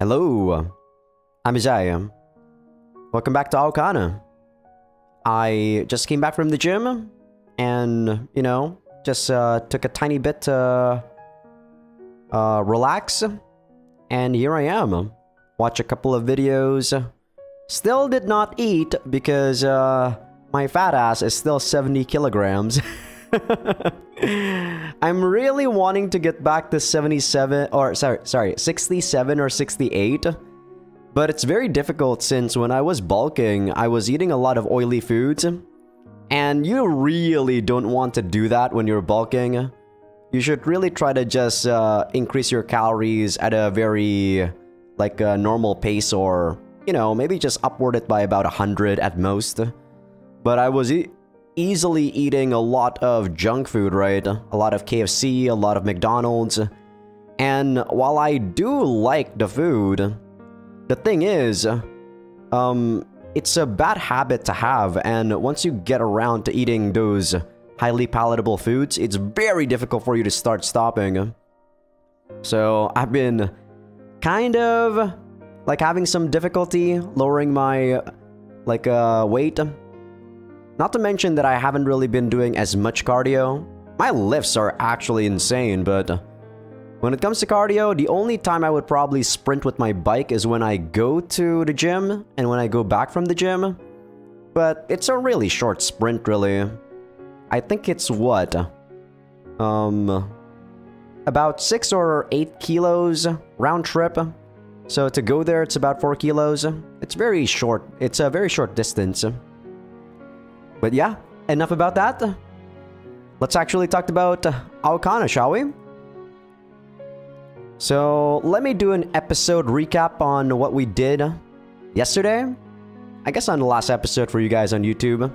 Hello, I'm Azai. Welcome back to Aokana. I just came back from the gym and, you know, just uh, took a tiny bit to uh, relax. And here I am. Watch a couple of videos. Still did not eat because uh, my fat ass is still 70 kilograms. I'm really wanting to get back to 77 or sorry, sorry, 67 or 68. But it's very difficult since when I was bulking, I was eating a lot of oily foods. And you really don't want to do that when you're bulking. You should really try to just uh, increase your calories at a very like a normal pace or, you know, maybe just upward it by about 100 at most. But I was e easily eating a lot of junk food, right? A lot of KFC, a lot of McDonald's. And while I do like the food, the thing is, um, it's a bad habit to have, and once you get around to eating those highly palatable foods, it's very difficult for you to start stopping. So I've been kind of like having some difficulty lowering my like uh, weight. Not to mention that I haven't really been doing as much cardio. My lifts are actually insane, but when it comes to cardio, the only time I would probably sprint with my bike is when I go to the gym and when I go back from the gym. But it's a really short sprint, really. I think it's what? Um, about 6 or 8 kilos round trip. So to go there, it's about 4 kilos. It's very short. It's a very short distance. But yeah, enough about that. Let's actually talk about Aokana, shall we? So let me do an episode recap on what we did yesterday. I guess on the last episode for you guys on YouTube.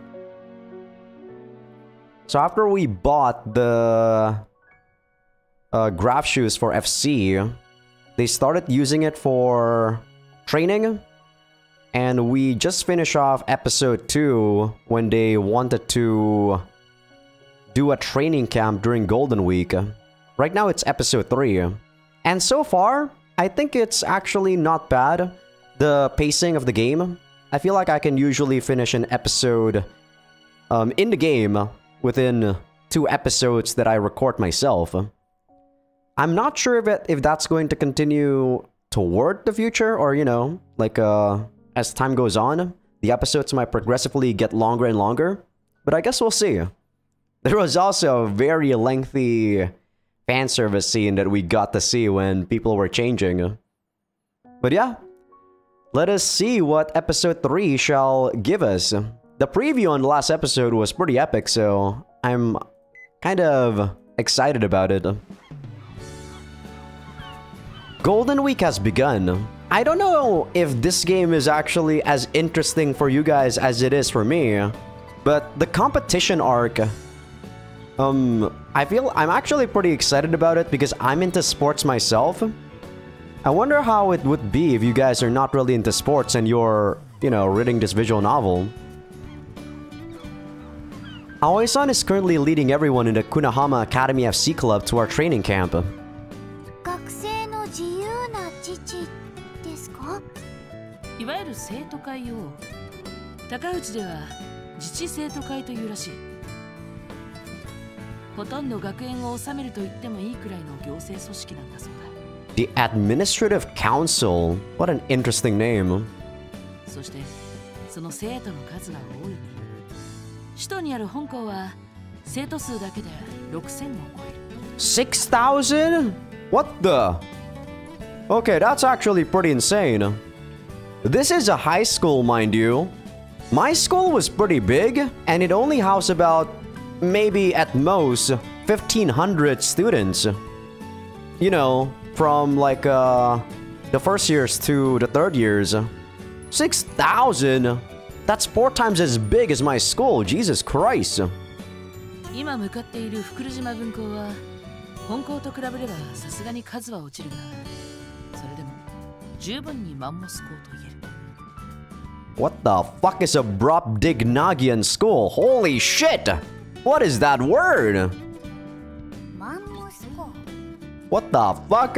So after we bought the uh, graph shoes for FC, they started using it for training. And we just finished off episode 2 when they wanted to do a training camp during Golden Week. Right now it's episode 3. And so far, I think it's actually not bad. The pacing of the game. I feel like I can usually finish an episode um, in the game within two episodes that I record myself. I'm not sure if, it, if that's going to continue toward the future or, you know, like uh, as time goes on, the episodes might progressively get longer and longer. But I guess we'll see. There was also a very lengthy fan service scene that we got to see when people were changing. But yeah, let us see what episode 3 shall give us. The preview on the last episode was pretty epic, so I'm kind of excited about it. Golden Week has begun. I don't know if this game is actually as interesting for you guys as it is for me, but the competition arc um, I feel I'm actually pretty excited about it because I'm into sports myself. I wonder how it would be if you guys are not really into sports and you're, you know, reading this visual novel. Aoi-san is currently leading everyone in the Kunahama Academy FC Club to our training camp. 生徒会を高内では自治生徒会というらしいほとんど学園を治めると言ってもいいくらいの行政組織なんだそうだ The Administrative Council. What an interesting name. そしてその生徒の数が多い首都にある本校は生徒数だけで6000を超える 6,000? What the? Okay, that's actually pretty insane. This is a high school, mind you. My school was pretty big, and it only housed about, maybe at most, 1,500 students. You know, from like uh, the first years to the third years. 6,000? That's four times as big as my school, Jesus Christ. 今向かっている福島分校は本校と比べればさすがに数は落ちるがそれでも what the fuck is a Brobdingnagian school? Holy shit! What is that word? What the fuck?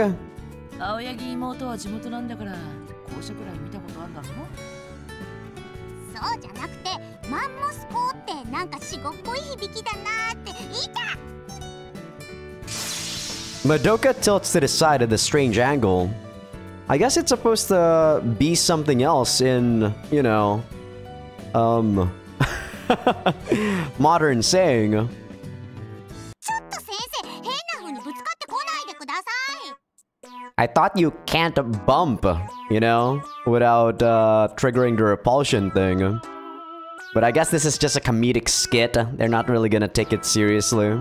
Madoka tilts to the side of the strange angle. I guess it's supposed to be something else in, you know, um, modern saying. I thought you can't bump, you know, without uh, triggering the repulsion thing. But I guess this is just a comedic skit. They're not really gonna take it seriously.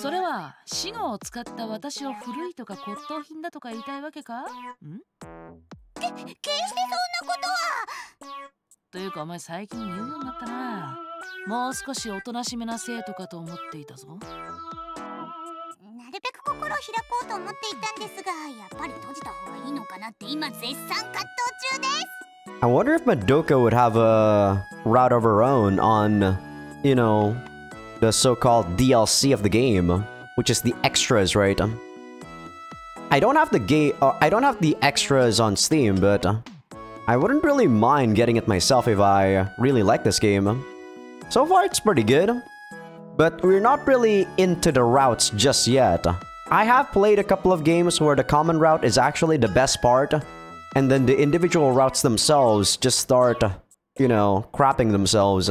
それは死後を使った私を古いとか骨董品だとか言いたいわけか？ん？決してそんなことは。というかお前最近言うようになったな。もう少しおとなしめな生徒かと思っていたぞ。なるべく心を開こうと思っていたんですがやっぱり閉じた方がいいのかなって今絶賛葛藤中です。I wonder if Madoka would have a route of her own on, you know, the so-called DLC of the game, which is the extras, right? I don't have the game. Uh, I don't have the extras on Steam, but uh, I wouldn't really mind getting it myself if I really like this game. So far, it's pretty good, but we're not really into the routes just yet. I have played a couple of games where the common route is actually the best part, and then the individual routes themselves just start, you know, crapping themselves.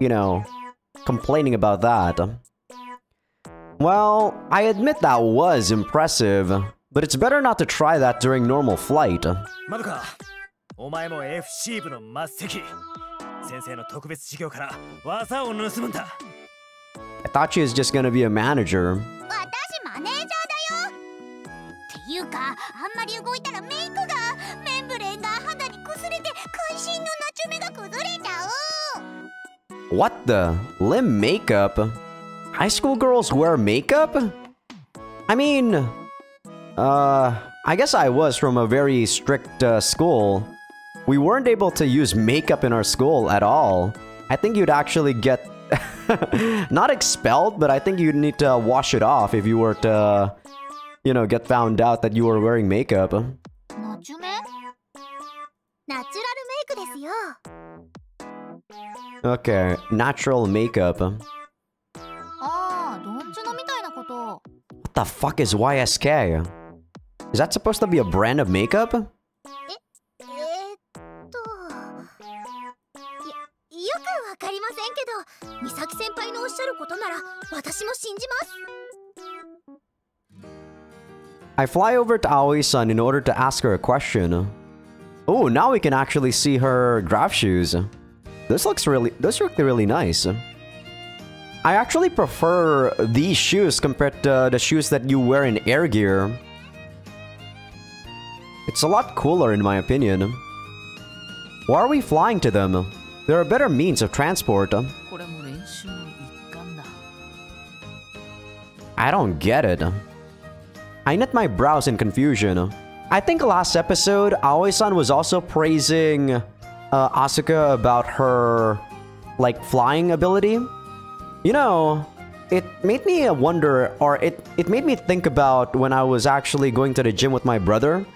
you know, complaining about that. Well, I admit that was impressive, but it's better not to try that during normal flight. Madoka, I thought she was just gonna be a manager manager! What the? Lim makeup? High school girls wear makeup? I mean, uh, I guess I was from a very strict uh, school. We weren't able to use makeup in our school at all. I think you'd actually get not expelled, but I think you'd need to wash it off if you were to, you know, get found out that you were wearing makeup. Okay, natural makeup. Ah, what the fuck is YSK? Is that supposed to be a brand of makeup? Eh, eh, I fly over to Aoi-san in order to ask her a question. Oh, now we can actually see her graph shoes. This looks really, those look really nice. I actually prefer these shoes compared to the shoes that you wear in Air Gear. It's a lot cooler in my opinion. Why are we flying to them? There are better means of transport. I don't get it. I knit my brows in confusion. I think last episode, Aoi-san was also praising uh, Asuka about her, like, flying ability. You know, it made me wonder, or it, it made me think about when I was actually going to the gym with my brother.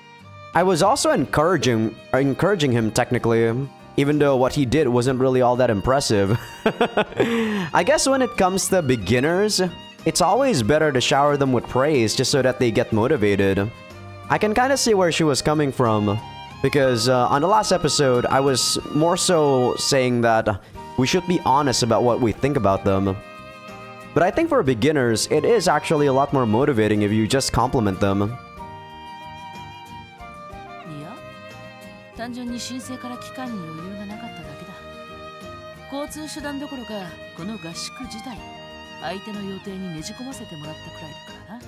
I was also encouraging, encouraging him technically, even though what he did wasn't really all that impressive. I guess when it comes to beginners, it's always better to shower them with praise just so that they get motivated. I can kind of see where she was coming from. Because uh, on the last episode, I was more so saying that we should be honest about what we think about them. But I think for beginners, it is actually a lot more motivating if you just compliment them. いや単純に申請から期間に余裕がなかっただけだ交通手段どころかこの合宿自体 相手の予定にねじ込ませてもらったくらいだからな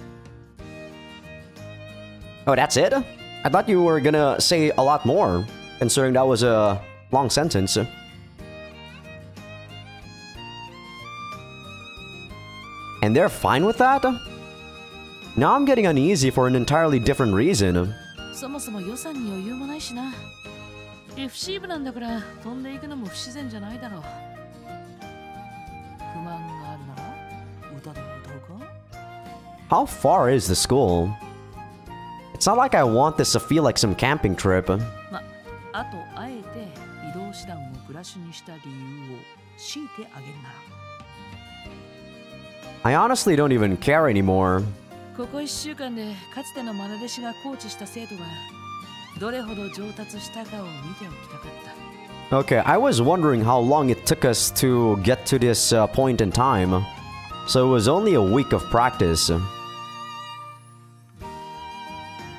Oh, that's it? I thought you were gonna say a lot more, considering that was a long sentence. And they're fine with that? Now I'm getting uneasy for an entirely different reason. そもそも予算に余裕もないしなリフシーブなんだから飛んでいくのも不自然じゃないだろう不満があるなら歌でも歌うか How far is the school? It's not like I want this to feel like some camping trip. まあとあえて移動手段をブラシにした理由を強いてあげるなら I honestly don't even care anymore. ここ1週間でかつての愛弟子がコーチした生徒がどれほど上達したかを見ておきたかった Okay, I was wondering how long it took us to get to this uh, point in time. So it was only a week of practice.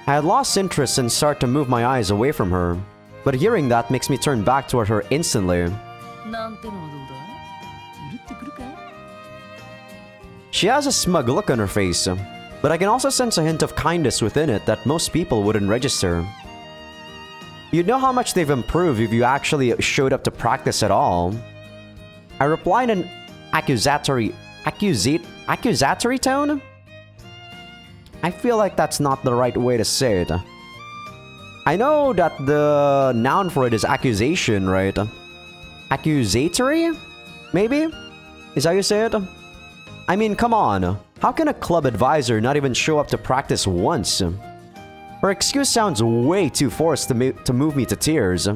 I had lost interest and started to move my eyes away from her, but hearing that makes me turn back toward her instantly. She has a smug look on her face, but I can also sense a hint of kindness within it that most people wouldn't register. You'd know how much they've improved if you actually showed up to practice at all. I reply in accusatory, accusate, accusatory tone? I feel like that's not the right way to say it. I know that the noun for it is accusation, right? Accusatory? Maybe? Is how you say it? I mean, come on. How can a club advisor not even show up to practice once? Her excuse sounds way too forced to, to move me to tears.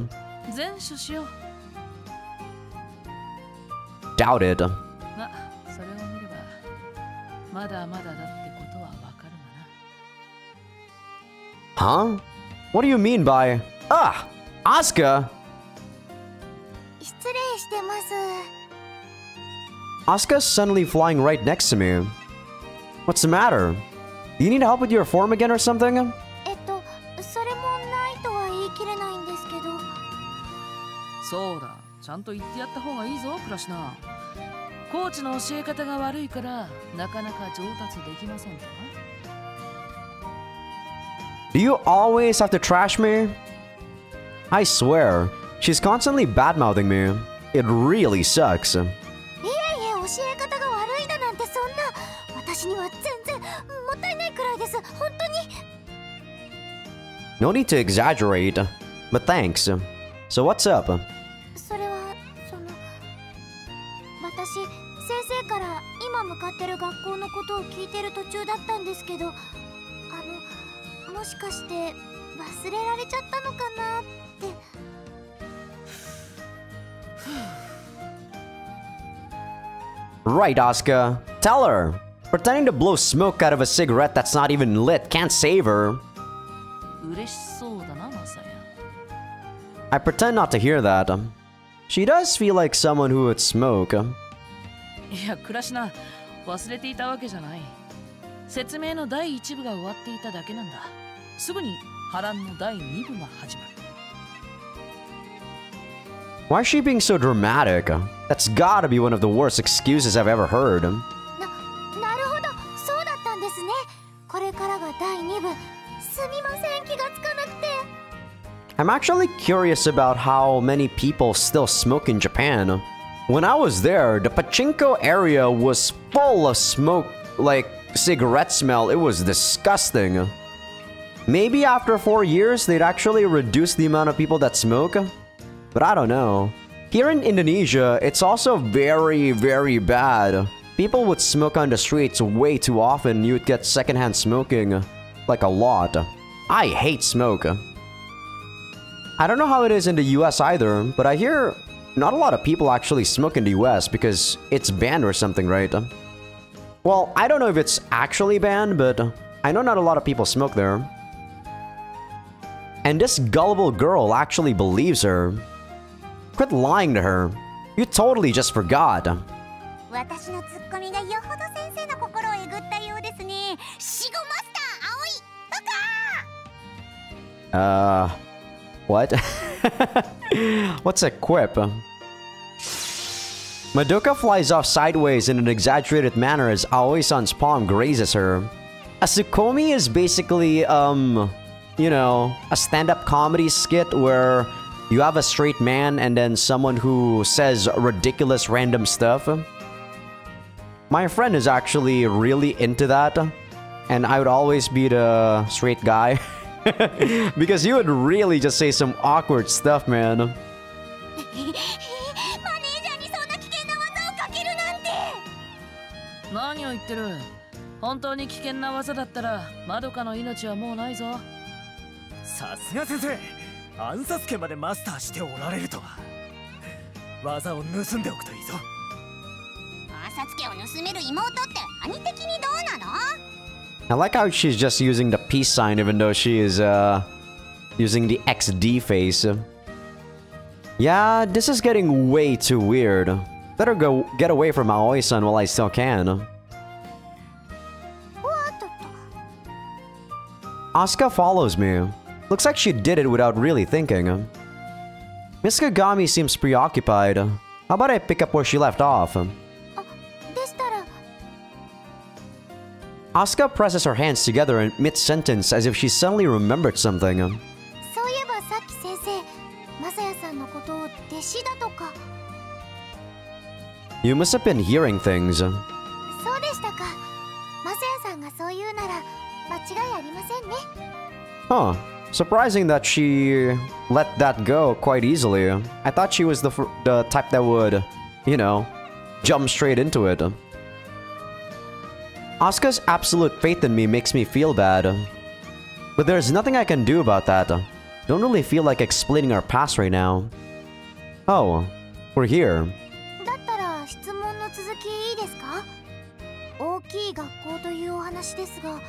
Doubted. Huh? What do you mean by... Ah! Asuka! 失礼してます Asuka's suddenly flying right next to me. What's the matter? Do you need help with your form again or something? えっとそれもないとは言い切れないんですけどそうだちゃんと言ってやった方がいいぞクラシナコーチの教え方が悪いからなかなか上達できませんとな do you always have to trash me? I swear, she's constantly bad mouthing me. It really sucks. No need to exaggerate, but thanks. So what's up? Right, Asuka. Tell her. Pretending to blow smoke out of a cigarette that's not even lit can't save her. 嬉しそうだなマサヤ I pretend not to hear that. She does feel like someone who would smoke. いやクラシナ忘れていたわけじゃない説明の第1部が終わっていただけなんだすぐに波乱の第2部が始まる why is she being so dramatic? That's gotta be one of the worst excuses I've ever heard. I'm actually curious about how many people still smoke in Japan. When I was there, the pachinko area was full of smoke, like cigarette smell. It was disgusting. Maybe after four years, they'd actually reduce the amount of people that smoke. But I don't know. Here in Indonesia, it's also very, very bad. People would smoke on the streets way too often. You would get secondhand smoking, like a lot. I hate smoke. I don't know how it is in the US either, but I hear not a lot of people actually smoke in the US because it's banned or something, right? Well, I don't know if it's actually banned, but I know not a lot of people smoke there. And this gullible girl actually believes her. Quit lying to her. You totally just forgot. Uh... What? What's a quip? Madoka flies off sideways in an exaggerated manner as Aoi-san's palm grazes her. Asukomi is basically, um, you know, a stand-up comedy skit where you have a straight man and then someone who says ridiculous random stuff. My friend is actually really into that, and I would always be the straight guy. because you would really just say some awkward stuff, man. 暗殺家までマスターしておられるとは技を盗んでおくといいぞ暗殺家を盗める妹って兄的にどうなの I like how she's just using the peace sign even though she is uh using the XD face. Yeah, this is getting way too weird. Better go get away from Aoi-san while I still can. Asuka follows me. Looks like she did it without really thinking. Miss Kagami seems preoccupied. How about I pick up where she left off? Asuka presses her hands together in mid-sentence as if she suddenly remembered something. You must have been hearing things. Huh. Surprising that she let that go quite easily. I thought she was the, fr- the type that would, you know, jump straight into it. Asuka's absolute faith in me makes me feel bad. But there's nothing I can do about that. Don't really feel like explaining our past right now. Oh, we're here. だったら質問の続きいいですか大きい学校というお話ですが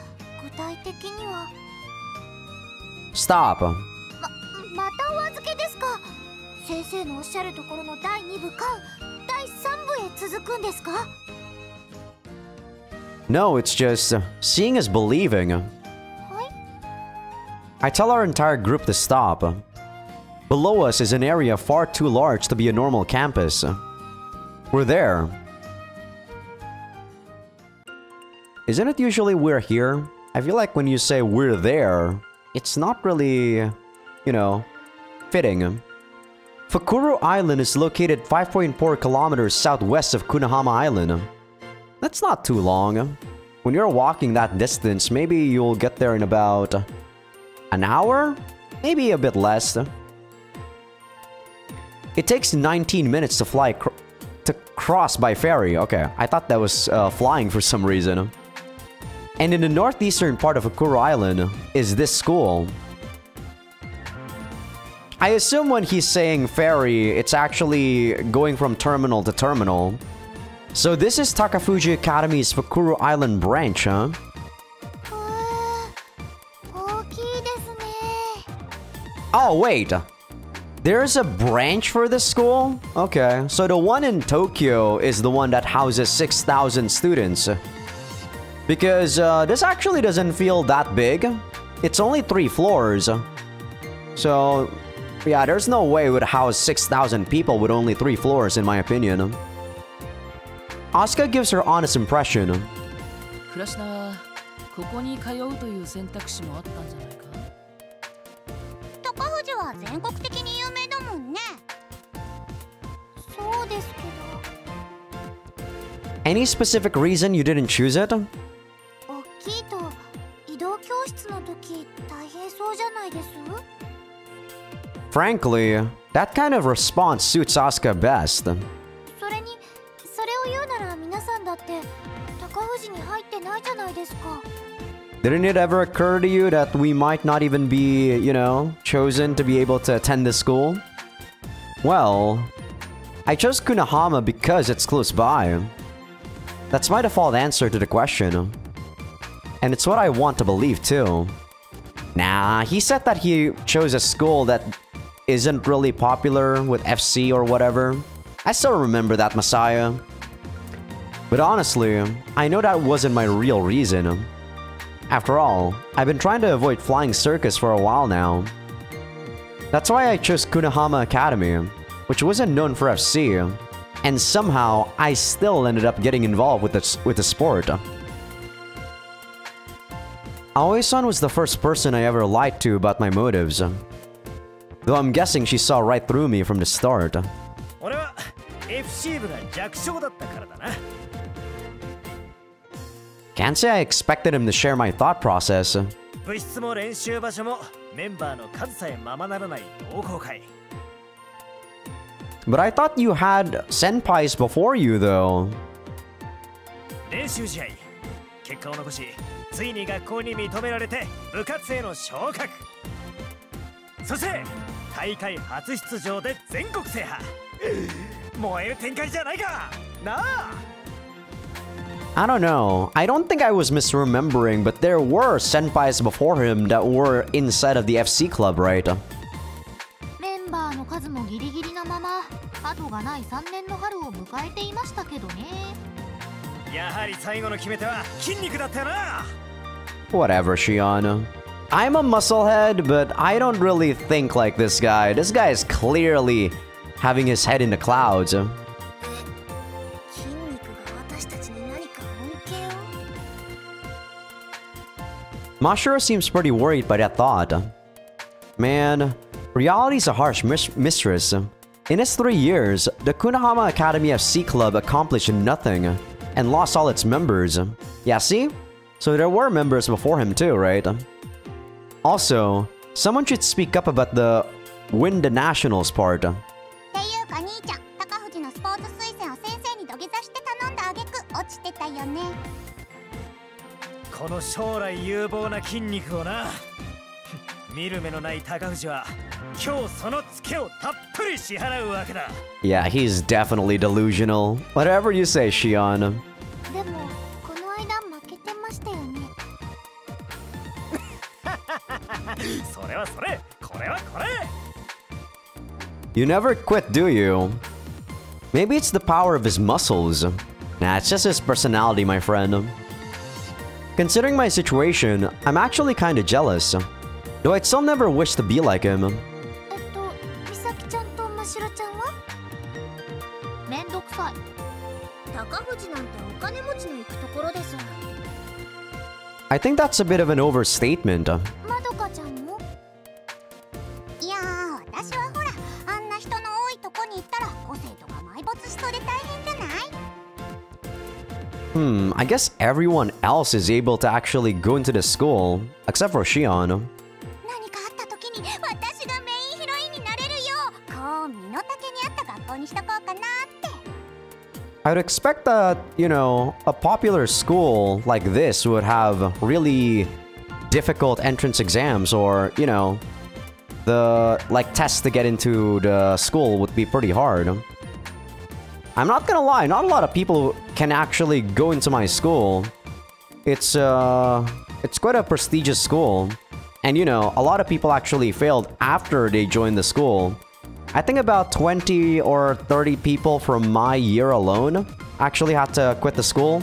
具体的には Stop. ままたお預けですか先生のおっしゃるところの第2部間第3部へ続くんですか No, it's just uh, seeing is believing. はい I tell our entire group to stop. Below us is an area far too large to be a normal campus. We're there. Isn't it usually we're here? I feel like when you say we're there, it's not really, you know, fitting. Fukuro Island is located 5.4 kilometers southwest of Kunahama Island. That's not too long. When you're walking that distance, maybe you'll get there in about an hour? Maybe a bit less. It takes 19 minutes to fly cr to cross by ferry. Okay, I thought that was uh, flying for some reason. And in the northeastern part of Akura Island is this school. I assume when he's saying ferry, it's actually going from terminal to terminal. So this is Takafuji Academy's Fukuro Island branch, huh? Uh, oh, wait. There's a branch for this school? Okay, so the one in Tokyo is the one that houses 6,000 students. Because uh, this actually doesn't feel that big. It's only three floors. So, yeah, there's no way it would house 6,000 people with only three floors, in my opinion. Asuka gives her honest impression. クラシナはここに通うという選択肢もあったんじゃないか高藤は全国的に有名だもんねそうですけ Any specific reason you didn't choose it? Frankly, that kind of response suits Asuka best. Didn't it ever occur to you that we might not even be, you know, chosen to be able to attend this school? Well, I chose Kunahama because it's close by. That's my default answer to the question. And it's what I want to believe too. Nah, he said that he chose a school that isn't really popular with FC or whatever. I still remember that, Masaya. But honestly, I know that wasn't my real reason. After all, I've been trying to avoid flying circus for a while now. That's why I chose Kunahama Academy, which wasn't known for FC. and somehow I still ended up getting involved with the, with the sport. Aoi-san was the first person I ever lied to about my motives. Though I'm guessing she saw right through me from the start. 俺は FC 部が弱小だったからだな Can't say I expected him to share my thought process. 部室も練習場所もメンバーの数さえままならない同好会 But I thought you had senpais before you though. 練習試合結果を残しついに学校に認められて部活への昇格そして 大会初出場で全国制覇燃える展開じゃないかなあ I don't know. I don't think I was misremembering, but there were senpais before him that were inside of the FC club, right? メンバーの数もギリギリなまま後がない3年の春を迎えていましたけどねやはり最後の決め手は筋肉だったよな Whatever, Shion. I'm a musclehead, but I don't really think like this guy. This guy is clearly having his head in the clouds. Mashiro seems pretty worried by that thought. Man, reality's a harsh mis mistress. In its three years, the Kunahama Academy FC Club accomplished nothing and lost all its members. Yeah, see? So there were members before him too, right? Also, someone should speak up about the win the nationals part. Yeah, he's definitely delusional. Whatever you say, Shion. you never quit, do you? Maybe it's the power of his muscles. Nah, it's just his personality, my friend. Considering my situation, I'm actually kinda jealous. Though I'd still never wish to be like him. I think that's a bit of an overstatement. Hmm, I guess everyone else is able to actually go into the school, except for Shion. I'd expect that, you know, a popular school like this would have really difficult entrance exams or, you know, the, like, tests to get into the school would be pretty hard. I'm not gonna lie, not a lot of people can actually go into my school. It's uh it's quite a prestigious school. And you know, a lot of people actually failed after they joined the school. I think about 20 or 30 people from my year alone actually had to quit the school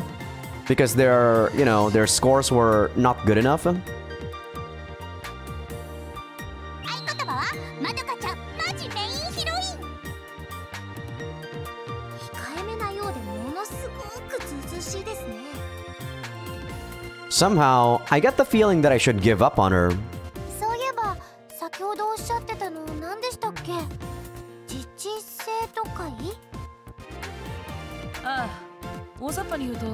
because their, you know, their scores were not good enough. Somehow, I get the feeling that I should give up on her. そういえば先ほどおっしゃってたの何でしたっけ？自治生徒会ああ大雑把に言うと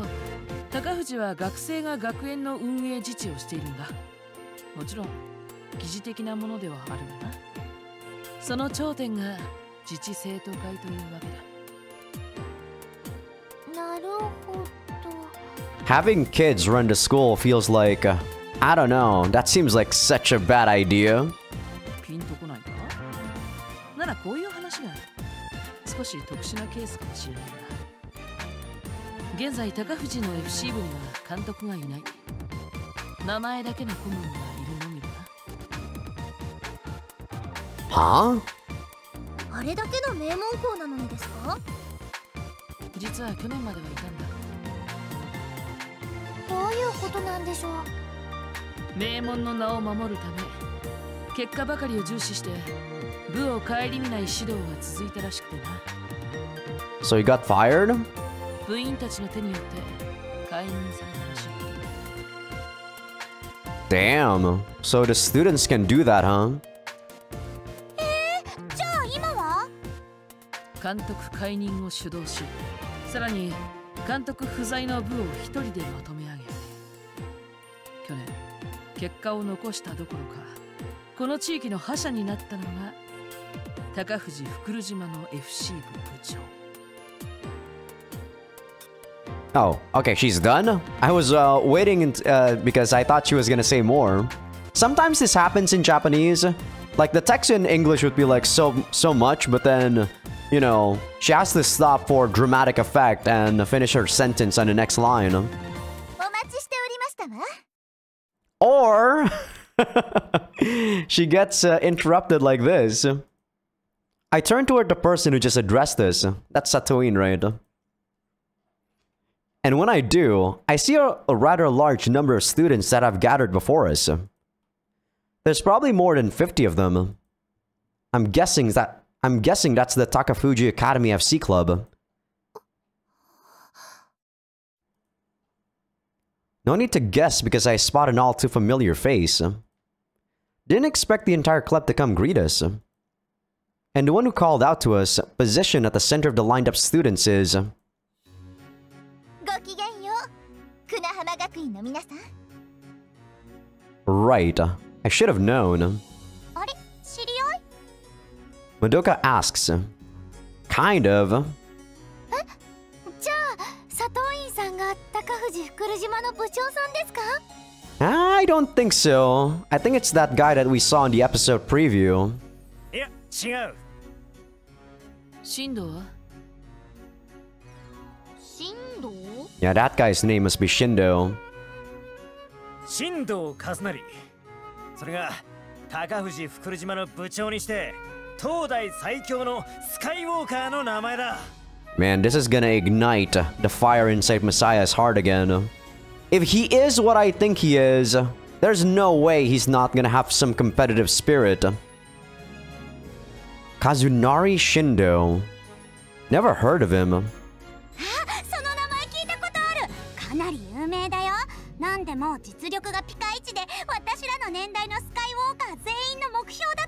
高藤は学生が学園の運営自治をしているんだ。もちろん疑似的なものではあるがな。その頂点が自治生徒会というわけだ。なるほど Having kids run the school feels like, uh, I don't know, that seems like such a bad idea. ピンとこないかならこういう話がある少し特殊なケースかもしれないな現在高藤の FC 部には監督がいない名前だけの顧問がいるのみだな Huh? あれだけの名門校なのにですか実は去年まではいたんだ どういうことなんでしょう？名門の名を守るため結果ばかりを重視して部を顧みない指導が続いたらしくてな So he got fired? 部員たちの手によって解任されたらしい Damn. So the students can do that, huh? じゃあ今は？監督解任を主導しさらに監督不在の部を一人でまとめ上げ去年結果を残したどころかこの地域の覇者になったのが高藤福島の FC 部部長 Oh, okay, she's done? I was uh, waiting uh, because I thought she was gonna say more. Sometimes this happens in Japanese. Like the text in English would be like so so much, but then, you know, she has to stop for dramatic effect and finish her sentence on the next line. Or she gets uh, interrupted like this. I turn toward the person who just addressed this. That's Satoin, right? And when I do, I see a, a rather large number of students that have gathered before us. There's probably more than 50 of them. I'm guessing that I'm guessing that's the Takafuji Academy FC club. No need to guess because I spot an all too familiar face. Didn't expect the entire club to come greet us. And the one who called out to us, position at the center of the lined up students is... Right, I should have known. あれ知り合い Madoka asks, kind of. じゃあ佐藤院さんが高藤福島の部長さんですか I don't think so. I think it's that guy that we saw in the episode preview. いや違う進藤は新藤 Yeah, that guy's name must be Shindo. 新藤和成それが高藤福島の部長にして Man, this is gonna ignite the fire inside Masaya's heart again. If he is what I think he is, there's no way he's not gonna have some competitive spirit. Kazunari Shindo. Never heard of him. なんでも実力がピカイチで私らの年代のスカイウォーカー全員の目標だ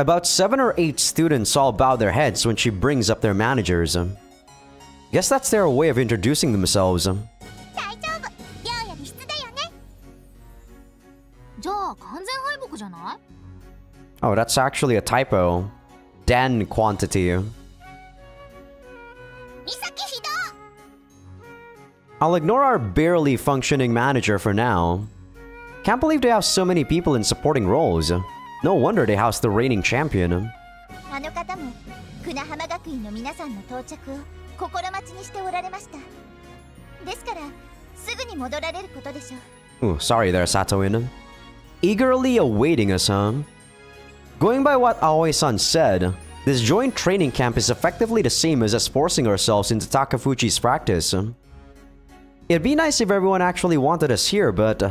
About seven or eight students all bow their heads when she brings up their managerism. Um. Guess that's their way of introducing themselves. Oh, that's actually a typo. Dan quantity. Um. I'll ignore our barely functioning manager for now. Can't believe they have so many people in supporting roles. No wonder they house the reigning champion. あの方も久浜学院の皆さんの到着を心待ちにしておられました。ですから、すぐに戻られることでしょう。Ooh, sorry there, Satoin. Eagerly awaiting us, huh? Going by what Aoi-san said, this joint training camp is effectively the same as us forcing ourselves into Takafuji's practice. It'd be nice if everyone actually wanted us here, but uh,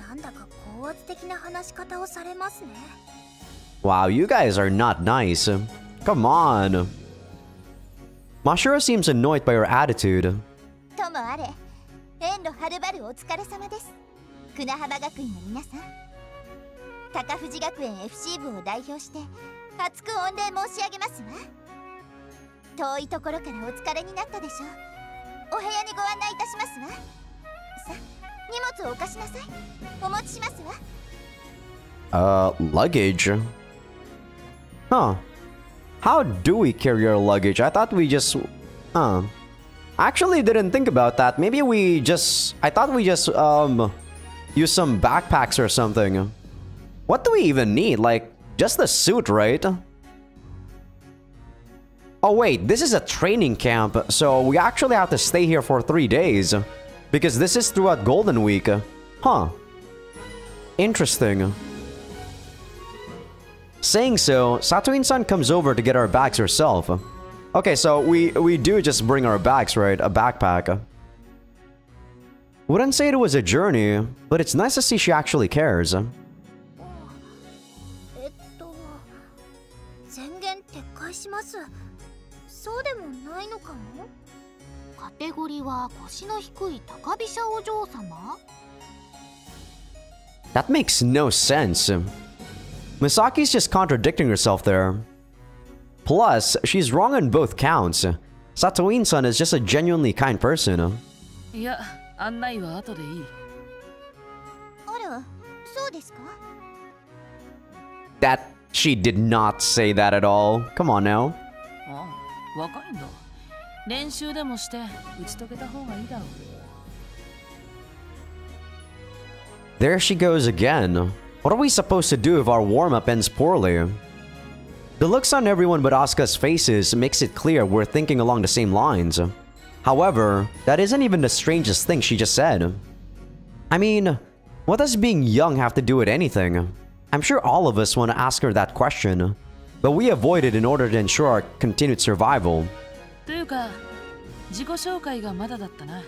なんだか高圧的な話し方をされますね Wow, you guys are not nice. Come on. Mashiro seems annoyed by her attitude. ともあれ遠路はるばるお疲れ様です久那浜学院の皆さん高藤学園 FC 部を代表して厚く御礼申し上げますわ遠いところからお疲れになったでしょうお部屋にご案内いたしますわさ荷 Uh, luggage? Huh. How do we carry our luggage? I thought we just... Huh. Actually didn't think about that. Maybe we just... I thought we just, um... Use some backpacks or something. What do we even need? Like, just the suit, right? Oh wait, this is a training camp, so we actually have to stay here for three days. Because this is throughout Golden Week. Uh, huh. Interesting. Saying so, Satoin-san comes over to get our bags herself. Okay, so we, we do just bring our bags, right? A backpack. Wouldn't say it was a journey, but it's nice to see she actually cares. えっと宣言撤回しますそうでもないのかもカテゴリーは腰の低い高飛車お嬢様 That makes no sense. Misaki's just contradicting herself there. Plus, she's wrong on both counts. Satoin-san is just a genuinely kind person. いや案内は後でいいあらそうですか That she did not say that at all. Come on now. ああ若いんだ 練習でもして打ち解けた方がいいだろう There she goes again. What are we supposed to do if our warm-up ends poorly? The looks on everyone but Asuka's faces makes it clear we're thinking along the same lines. However, that isn't even the strangest thing she just said. I mean, what does being young have to do with anything? I'm sure all of us want to ask her that question, but we avoid it in order to ensure our continued survival. というか自己紹介がまだだったな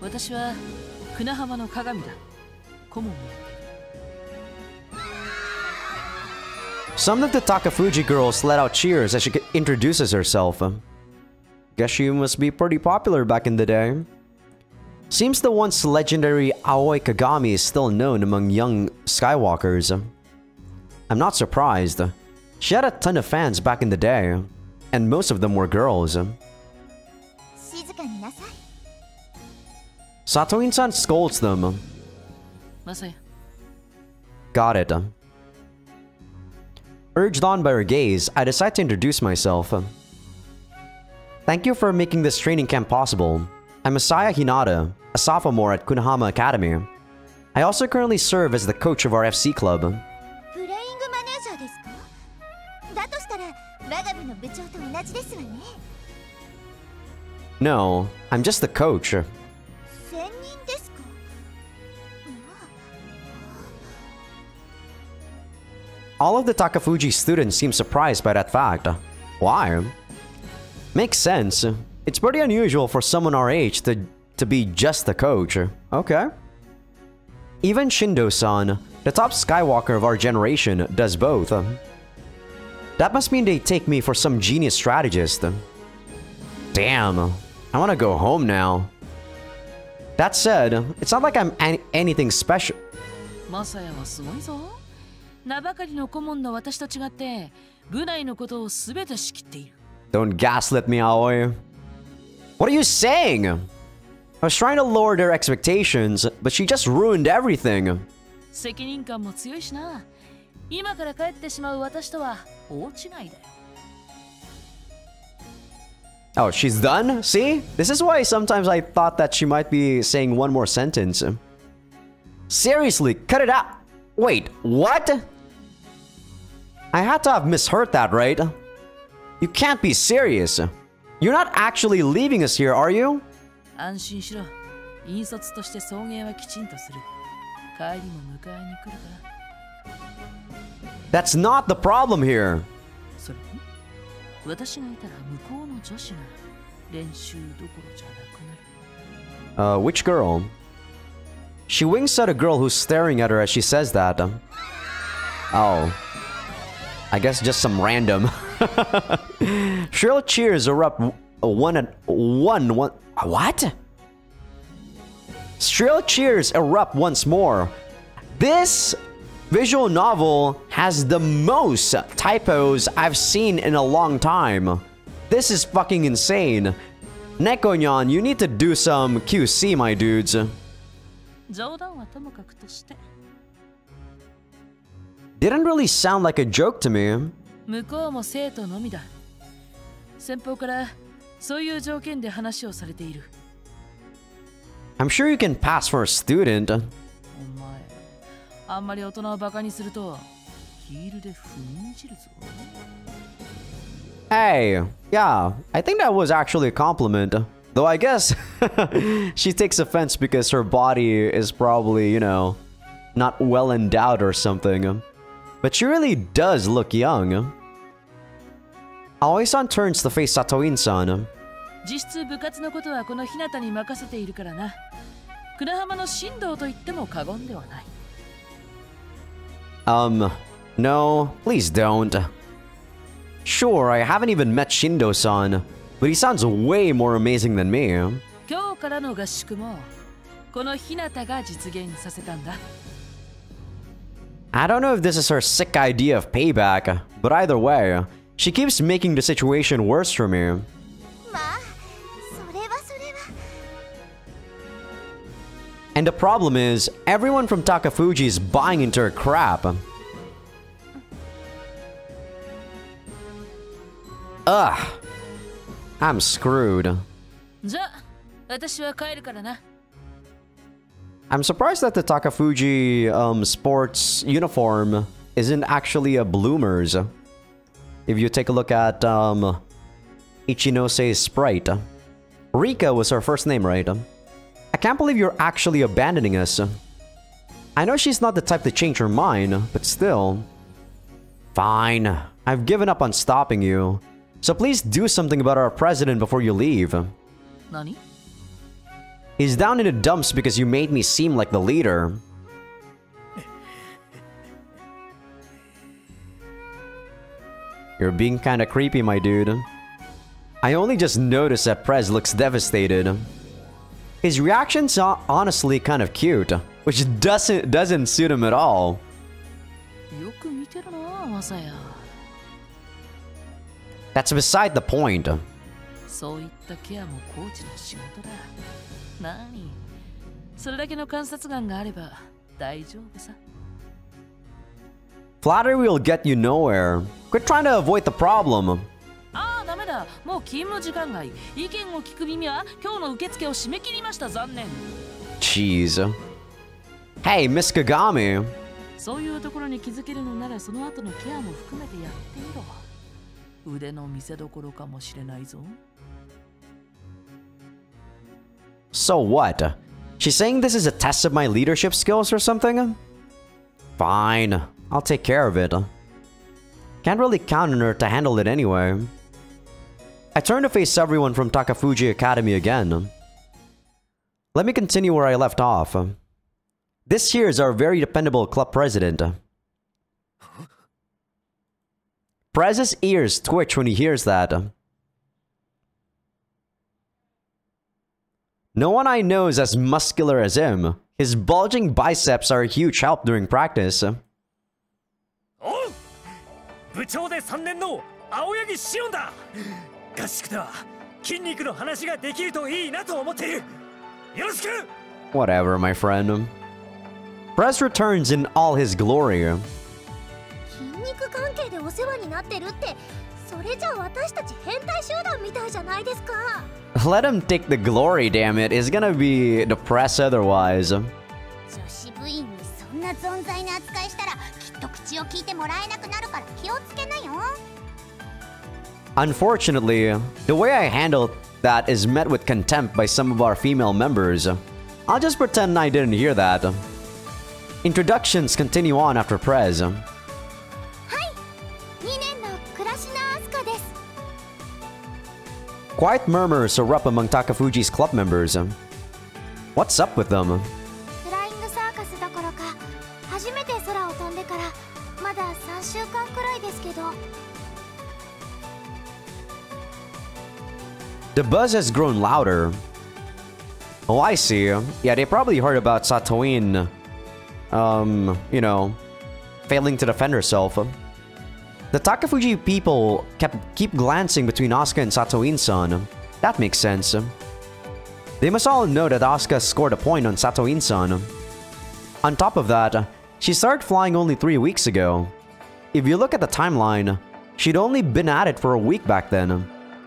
私は船浜の鏡だ顧問をやっている Some of the Takafuji girls let out cheers as she introduces herself. Guess she must be pretty popular back in the day. Seems the once legendary Aoi Kagami is still known among young Skywalkers. I'm not surprised. She had a ton of fans back in the day, And most of them were girls. Satoin-san scolds them. Got it. Urged on by her gaze, I decide to introduce myself. Thank you for making this training camp possible. I'm Masaya Hinata, a sophomore at Kunahama Academy. I also currently serve as the coach of our FC club. No, I'm just the coach. All of the Takafuji students seem surprised by that fact. Why? Makes sense. It's pretty unusual for someone our age to, to be just the coach. Okay. Even Shindo-san, the top Skywalker of our generation, does both. That must mean they take me for some genius strategist. Damn, I want to go home now. That said, it's not like I'm an- anything special. マサヤはすごいぞ名ばかりの顧問の私と違って部内のことを全て仕切っている Don't gaslit me, Aoi. What are you saying? I was trying to lower their expectations, but she just ruined everything. 責任感も強いしな 今から帰ってしまう私とは大違いだよ Oh, she's done? See? This is why sometimes I thought that she might be saying one more sentence. Seriously, cut it out. Wait, what? I had to have misheard that, right? You can't be serious. You're not actually leaving us here, are you? 安心しろ引率として送迎はきちんとする帰りも迎えに来るから That's not the problem here. それに私がいたら向こうの女子が練習どころじゃなくなる Uh, which girl? She winks at a girl who's staring at her as she says that. Oh. I guess just some random. Shrill cheers erupt w- one at one one. What? Shrill cheers erupt once more. This visual novel has the most typos I've seen in a long time. This is fucking insane. Nekonyan, you need to do some QC, my dudes. 冗談はともかくとして Didn't really sound like a joke to me. 向こうも生徒のみだ先方からそういう条件で話をされている I'm sure you can pass for a student. お前あんまり大人をバカにするとヒールで踏みにじるぞ Hey, yeah, I think that was actually a compliment. Though I guess she takes offense because her body is probably, you know, not well endowed or something. But she really does look young. Aoi-san turns to face Satoin-san. 実質部活のことはこの日向に任せているからな久浜の神道と言っても過言ではない Um, no, please don't. Sure, I haven't even met Shindo-san, but he sounds way more amazing than me. 今日からの合宿もこの日向が実現させたんだ I don't know if this is her sick idea of payback, but either way, she keeps making the situation worse for me. And the problem is, everyone from Takafuji is buying into her crap. Ugh. I'm screwed. I'm surprised that the Takafuji um, sports uniform isn't actually a Bloomers. If you take a look at um, Ichinose's sprite. Rika was her first name, right? I can't believe you're actually abandoning us. I know she's not the type to change her mind, but still. Fine. I've given up on stopping you. So please do something about our president before you leave. 何 He's down in the dumps because you made me seem like the leader. You're being kinda creepy, my dude. I only just noticed that Prez looks devastated. His reaction's honestly kind of cute, which doesn't doesn't suit him at all. That's beside the point. Flattery will get you nowhere. Quit trying to avoid the problem. ああダメだもう勤務時間外意見を聞く耳は今日の受付を締め切りました残念 Jeez. Hey, Miss Kagami. そういうところに気づけるのならその後のケアも含めてやってみろ腕の見せ所かもしれないぞ So what? She's saying this is a test of my leadership skills or something? Fine, I'll take care of it. Can't really count on her to handle it anyway. I turn to face everyone from Takafuji Academy again. Let me continue where I left off. This here is our very dependable club president. Prez's ears twitch when he hears that. No one I know is as muscular as him. His bulging biceps are a huge help during practice. お合宿では筋肉の話ができるといいなと思っているよろしく Whatever, my friend. Prez returns in all his glory. 筋肉関係でお世話になってるってそれじゃ私たち変態集団みたいじゃないですか Let him take the glory, damn it. It's gonna be the Prez otherwise. 女子部員にそんな存在な扱いしたらきっと口を聞いてもらえなくなるから気をつけなよ。Unfortunately, the way I handled that is met with contempt by some of our female members. I'll just pretend I didn't hear that. Introductions continue on after prez. Quiet murmurs erupt among Takafuji's club members. What's up with them? The buzz has grown louder. Oh, I see. Yeah, they probably heard about Satoin, um, you know, failing to defend herself. The Takafuji people kept keep glancing between Asuka and Satoin-san. That makes sense. They must all know that Asuka scored a point on Satoin-san. On top of that, she started flying only three weeks ago. If you look at the timeline, she'd only been at it for a week back then.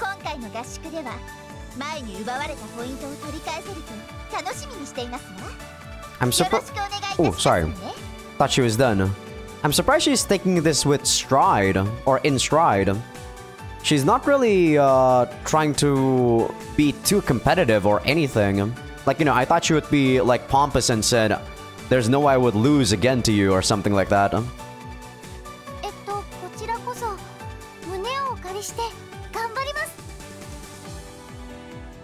今回の合宿では前に奪われたポイントを取り返せると楽しみにしていますわ I'm よろ surprised. しくお願いいたし Oh, ます sorry. ね Thought she was done. I'm surprised she's taking this with stride, or in stride. She's not really uh, trying to be too competitive or anything. Like, you know, I thought she would be like pompous and said, There's no way I would lose again to you, or something like that.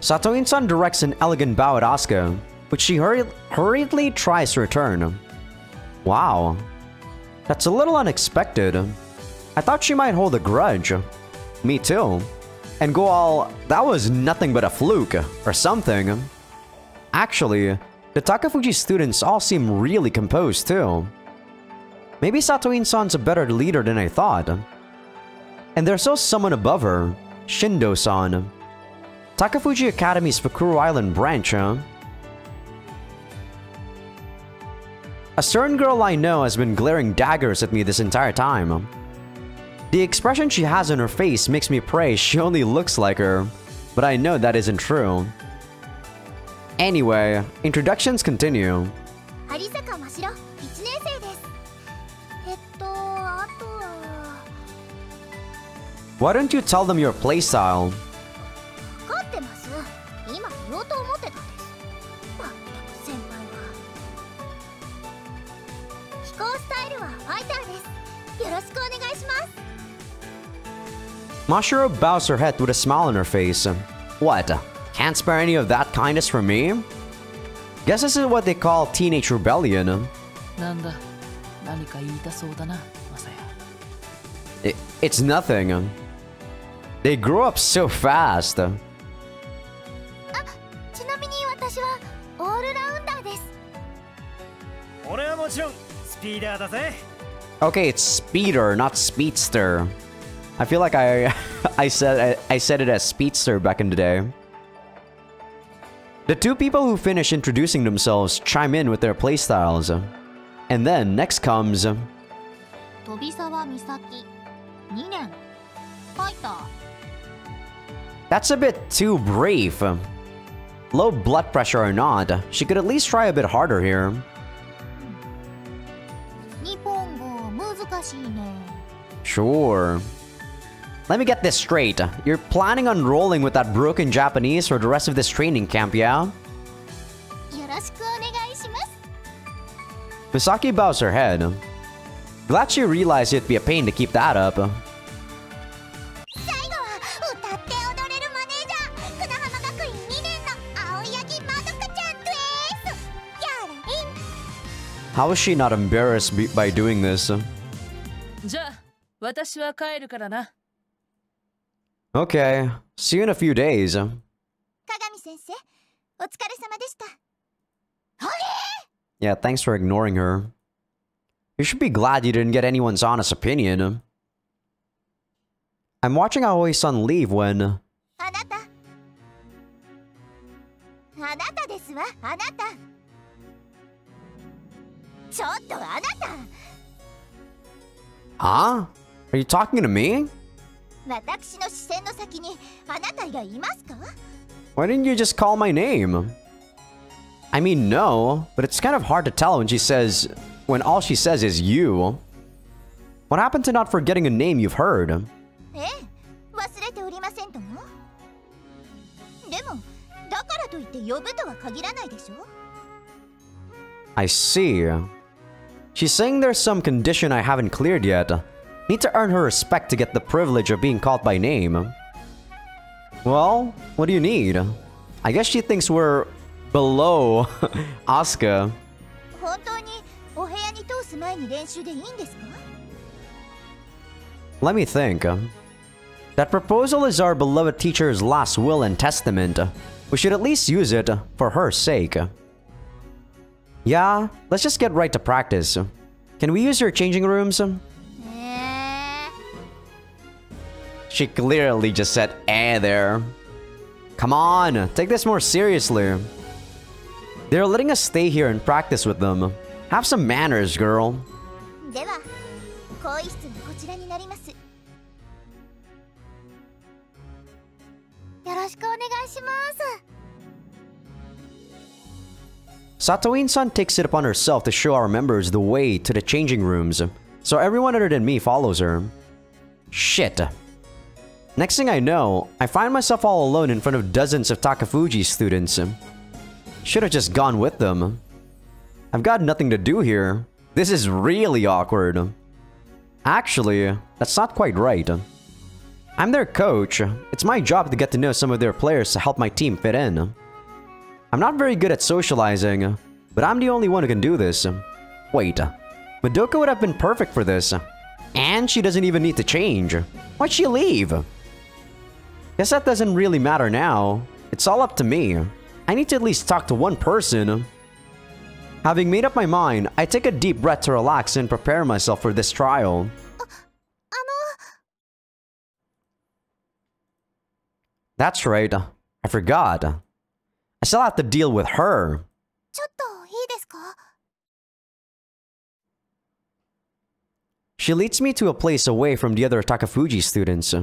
Satoin-san directs an elegant bow at Asuka, which she hurri- hurriedly tries to return. Wow. That's a little unexpected. I thought she might hold a grudge. Me too. And go all, that was nothing but a fluke, or something. Actually, the Takafuji students all seem really composed too. Maybe Satoin-san's a better leader than I thought. And there's also someone above her, Shindo-san. Takafuji Academy's Fukuro Island branch, huh? A certain girl I know has been glaring daggers at me this entire time. The expression she has on her face makes me pray she only looks like her, but I know that isn't true. Anyway, introductions continue. Why don't you tell them your playstyle? Mashiro bows her head with a smile on her face. What? Can't spare any of that kindness for me? Guess this is what they call teenage rebellion. It, it's nothing. They grow up so fast. Ah, okay, it's speeder, not speedster. I feel like I I said I, I said it as Speedster back in the day. The two people who finish introducing themselves chime in with their playstyles. And then next comes... That's a bit too brief. Low blood pressure or not, she could at least try a bit harder here. Sure. Let me get this straight. You're planning on rolling with that broken Japanese for the rest of this training camp, yeah? よろしくお願いします Misaki bows her head. Glad she realized it'd be a pain to keep that up. 最後は歌って踊れるマネージャー船浜学院2年の青柳まどかちゃんですやらいん How is she not embarrassed be- by doing this? じゃあ私は帰るからな Okay. See you in a few days. Yeah, thanks for ignoring her. You should be glad you didn't get anyone's honest opinion. I'm watching Aoi-san leave when... Huh? Are you talking to me? 私の視線の先にあなたがいますか Why didn't you just call my name? I mean, no, but it's kind of hard to tell when she says... When all she says is you. What happened to not forgetting a name you've heard? ええ忘れておりませんともでもだからといって呼ぶとは限らないでしょ I see. She's saying there's some condition I haven't cleared yet. Need to earn her respect to get the privilege of being called by name. Well, what do you need? I guess she thinks we're below Asuka. Let me think. That proposal is our beloved teacher's last will and testament. We should at least use it for her sake. Yeah, let's just get right to practice. Can we use your changing rooms? She clearly just said eh there. Come on, take this more seriously. They're letting us stay here and practice with them. Have some manners, girl. Satoin-san takes it upon herself to show our members the way to the changing rooms, so everyone other than me follows her. Shit, Next thing I know, I find myself all alone in front of dozens of Takafuji students. Should have just gone with them. I've got nothing to do here. This is really awkward. Actually, that's not quite right. I'm their coach. It's my job to get to know some of their players to help my team fit in. I'm not very good at socializing, but I'm the only one who can do this. Wait, Madoka would have been perfect for this. And she doesn't even need to change. Why'd she leave? Guess that doesn't really matter now. It's all up to me. I need to at least talk to one person. Having made up my mind, I take a deep breath to relax and prepare myself for this trial. That's right. I forgot. I still have to deal with her. She leads me to a place away from the other Takafuji students.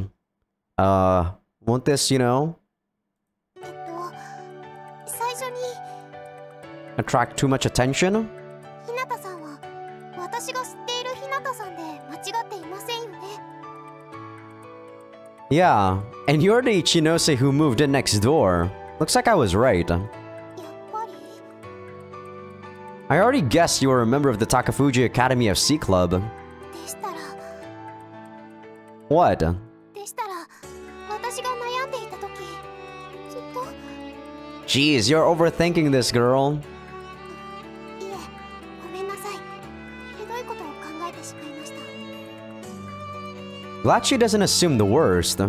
Uh, Want this, you know? Attract too much attention? Yeah, and you're the Ichinose who moved in next door. Looks like I was right. I already guessed you were a member of the Takafuji Academy FC Club. What? Jeez, you're overthinking this, girl. Glad she doesn't assume the worst.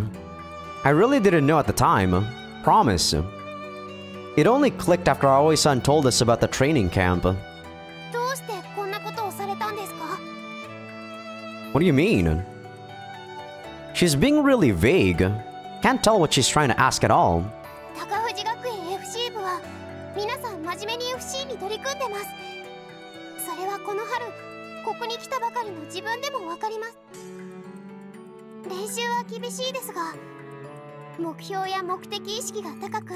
I really didn't know at the time. Promise. It only clicked after Aoi-san told us about the training camp. What do you mean? She's being really vague. Can't tell what she's trying to ask at all. んでます。それはこの春ここに来たばかりの自分でもわかります。練習は厳しいですが目標や目的意識が高く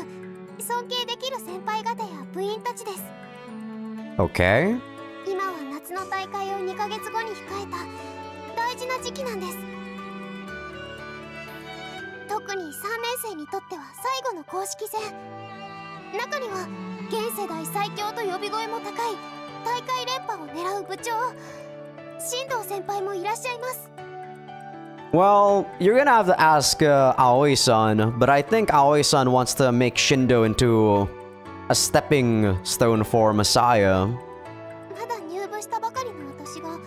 尊敬できる先輩方や部員たちです。Okay. 今は夏の大会を2ヶ月後に控えた大事な時期なんです。特に3年生にとっては最後の公式戦。中には現世代最強と呼び声も高い大会連覇を狙う部長新藤先輩もいらっしゃいます Well, you're gonna have to ask uh, Aoi-san, but I think Aoi-san wants to make Shindo into a stepping stone for Messiah. まだ入部したばかりの私が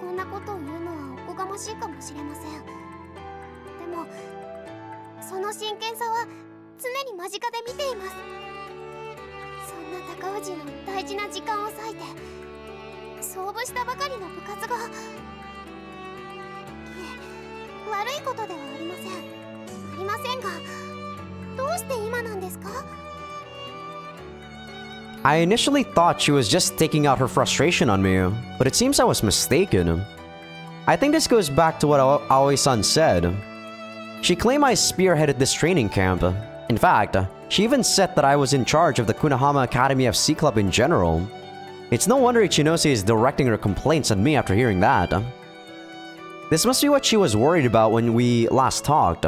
こんなことを言うのはおこがましいかもしれませんでもその真剣さは常に間近で見ています高氏の大事な時間を割いて創部したばかりの部活がいえ悪いことではありませんありませんがどうして今なんですか I initially thought she was just taking out her frustration on me, but it seems I was mistaken. I think this goes back to what Ao- Aoi-san said. She claimed I spearheaded this training camp. in fact, she even said that I was in charge of the Kunahama Academy FC Club in general. It's no wonder Ichinose is directing her complaints at me after hearing that. This must be what she was worried about when we last talked.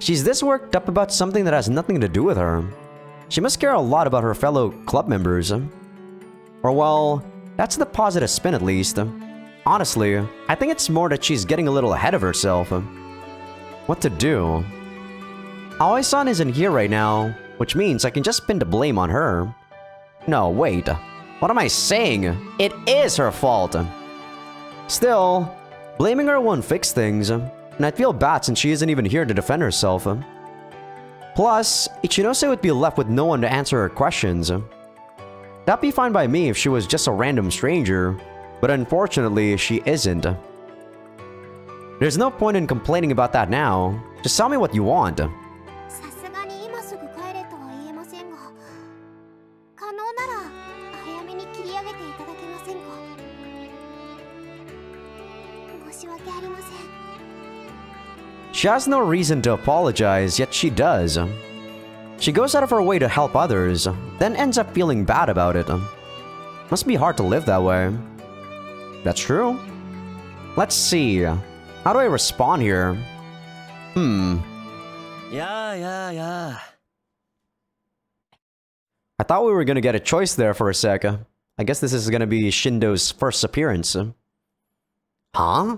She's this worked up about something that has nothing to do with her. She must care a lot about her fellow club members. Or well, That's the positive spin at least. Honestly, I think it's more that she's getting a little ahead of herself. What to do? Aoi-san isn't here right now, which means I can just pin the blame on her. No, wait. What am I saying? It is her fault. Still, blaming her won't fix things, and I feel bad since she isn't even here to defend herself. Plus, Ichinose would be left with no one to answer her questions. That'd be fine by me if she was just a random stranger, but unfortunately, she isn't. There's no point in complaining about that now. Just tell me what you want. She has no reason to apologize, yet she does. She goes out of her way to help others, then ends up feeling bad about it. Must be hard to live that way. That's true. Let's see. How do I respond here? Hmm. Yeah, yeah, yeah. I thought we were gonna get a choice there for a sec. I guess this is gonna be Shindo's first appearance. Huh?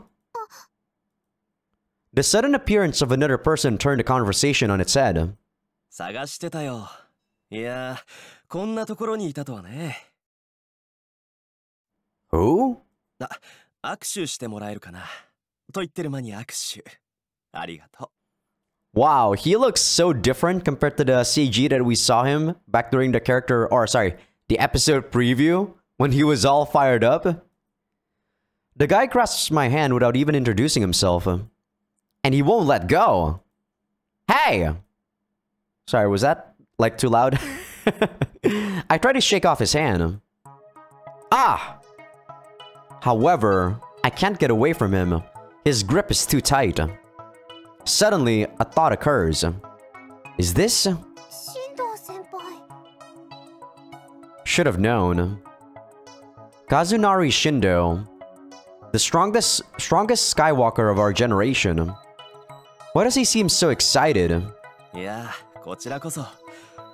The sudden appearance of another person turned the conversation on its head. 探してたよいやこんなところにいたとはね Who? あ握手してもらえるかなと言ってる間に握手ありがとう Wow, he looks so different compared to the CG that we saw him back during the character, or sorry, the episode preview when he was all fired up. The guy grasps my hand without even introducing himself, And he won't let go. Hey! Sorry, was that, like, too loud? I tried to shake off his hand. Ah! However, I can't get away from him. His grip is too tight. Suddenly, a thought occurs. Is this... Should have known. Kazunari Shindo, the strongest, strongest Skywalker of our generation, Why does he seem so excited? いやこちらこそ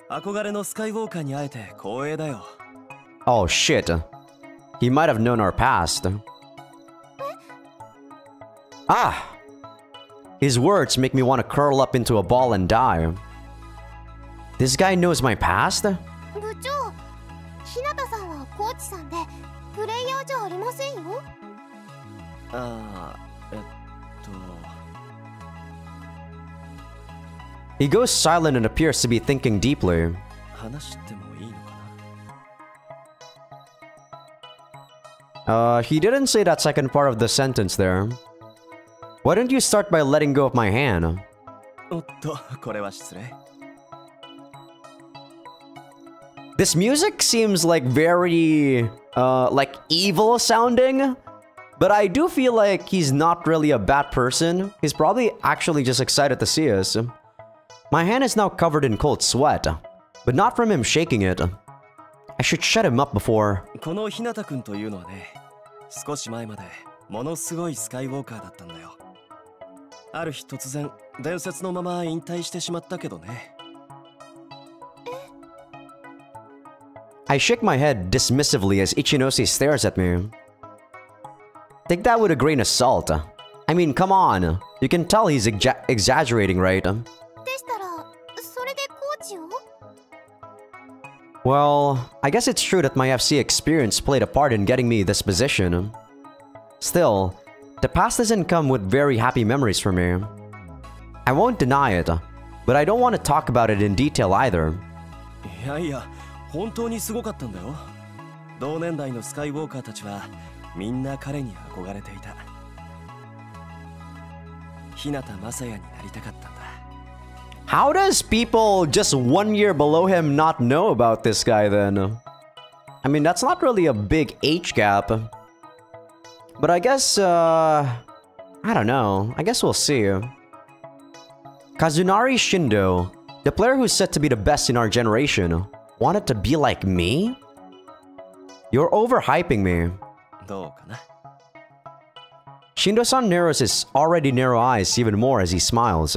憧れのスカイウォーカーに会えて光栄だよ Oh shit. He might have known our past. Ah! His words make me want to curl up into a ball and die. This guy knows my past? 部長日向さんはコーチさんでプレイヤーじゃありませんよああえっ He goes silent and appears to be thinking deeply. Uh, he didn't say that second part of the sentence there. Why don't you start by letting go of my hand? This music seems like very, uh, like evil sounding. But I do feel like he's not really a bad person. He's probably actually just excited to see us. My hand is now covered in cold sweat, but not from him shaking it. I should shut him up before. この日向くんというのはね少し前までものすごいスカイウォーカーだったんだよある日突然伝説のまま引退してしまったけどね I shake my head dismissively as Ichinose stares at me. Take that with a grain of salt. I mean, come on. You can tell he's exa- exaggerating, right? Well, I guess it's true that my FC experience played a part in getting me this position. Still, the past doesn't come with very happy memories for me. I won't deny it, but I don't want to talk about it in detail either. いやいや本当にすごかったんだよ同年代のスカイウォーカーたちはみんな彼に憧れていた日向雅也になりたかったんだ how does people just one year below him not know about this guy then? I mean, that's not really a big age gap. But I guess, uh... I don't know. I guess we'll see. Kazunari Shindo, the player who's said to be the best in our generation, wanted to be like me? You're overhyping me. Shindo-san narrows his already narrow eyes even more as he smiles.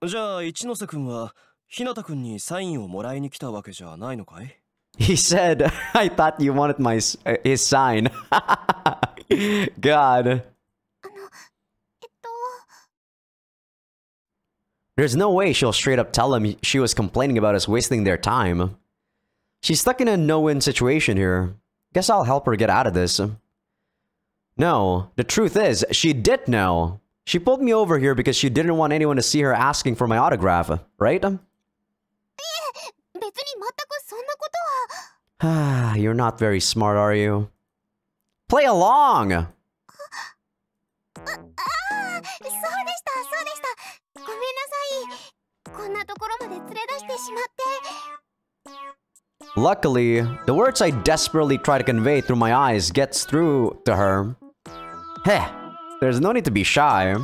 あれじゃあ一ノ瀬君は日向君にサインをもらいに来たわけじゃないのかい He said, I thought you wanted my s- uh, his sign. God. えっと There's no way she'll straight up tell him she was complaining about us wasting their time. She's stuck in a no-win situation here. Guess I'll help her get out of this. No, the truth is, she did know. She pulled me over here because she didn't want anyone to see her asking for my autograph, right? Ah, You're not very smart, are you? Play along! Luckily, the words I desperately try to convey through my eyes gets through to her. Heh, there's no need to be shy.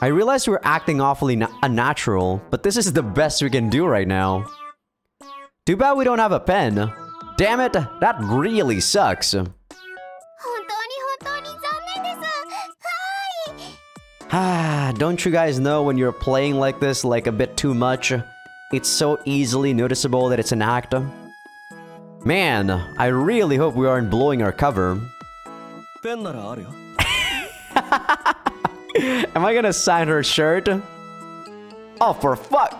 I realize we're acting awfully unnatural, but this is the best we can do right now. Too bad we don't have a pen. Damn it, that really sucks. Ah, don't you guys know when you're playing like this like a bit too much? It's so easily noticeable that it's an act. Man, I really hope we aren't blowing our cover. Am I gonna sign her shirt? Oh, for fuck!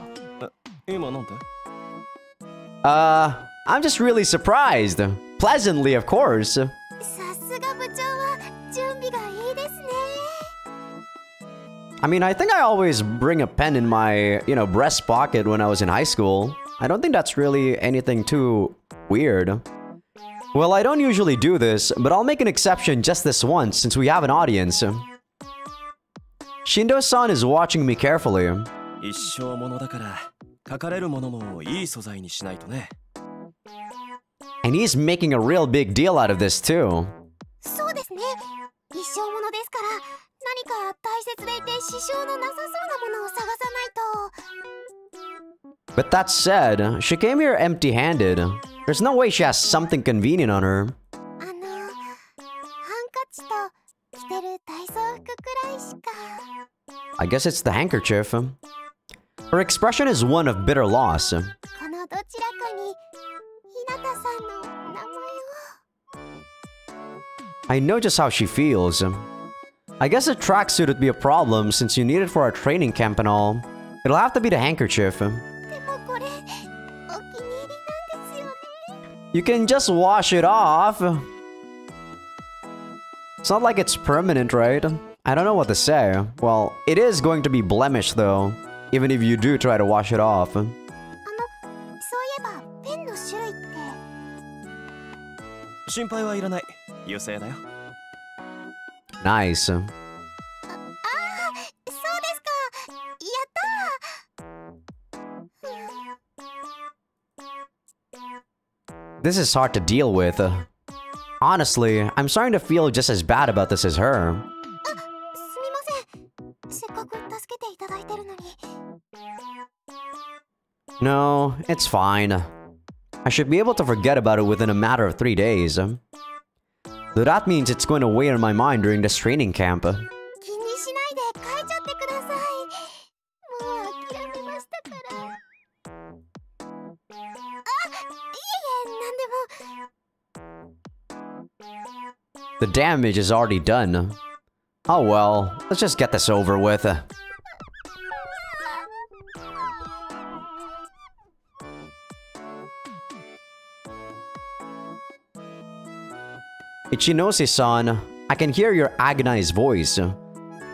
Uh, I'm just really surprised. Pleasantly, of course. I mean, I think I always bring a pen in my, you know, breast pocket when I was in high school. I don't think that's really anything too Weird. Well, I don't usually do this, but I'll make an exception just this once since we have an audience. Shindo-san is watching me carefully. And he's making a real big deal out of this too. But that said, she came here empty-handed. There's no way she has something convenient on her. I guess it's the handkerchief. Her expression is one of bitter loss. I know just how she feels. I guess a tracksuit would be a problem since you need it for our training camp and all. It'll have to be the handkerchief. You can just wash it off. It's not like it's permanent, right? I don't know what to say. Well, it is going to be blemished though, even if you do try to wash it off. あ This is hard to deal with. Uh, honestly, I'm starting to feel just as bad about this as her. No, it's fine. I should be able to forget about it within a matter of three days. Though that means it's going to weigh on my mind during this training camp. The damage is already done. Oh well, let's just get this over with. Ichinose-san, I can hear your agonized voice.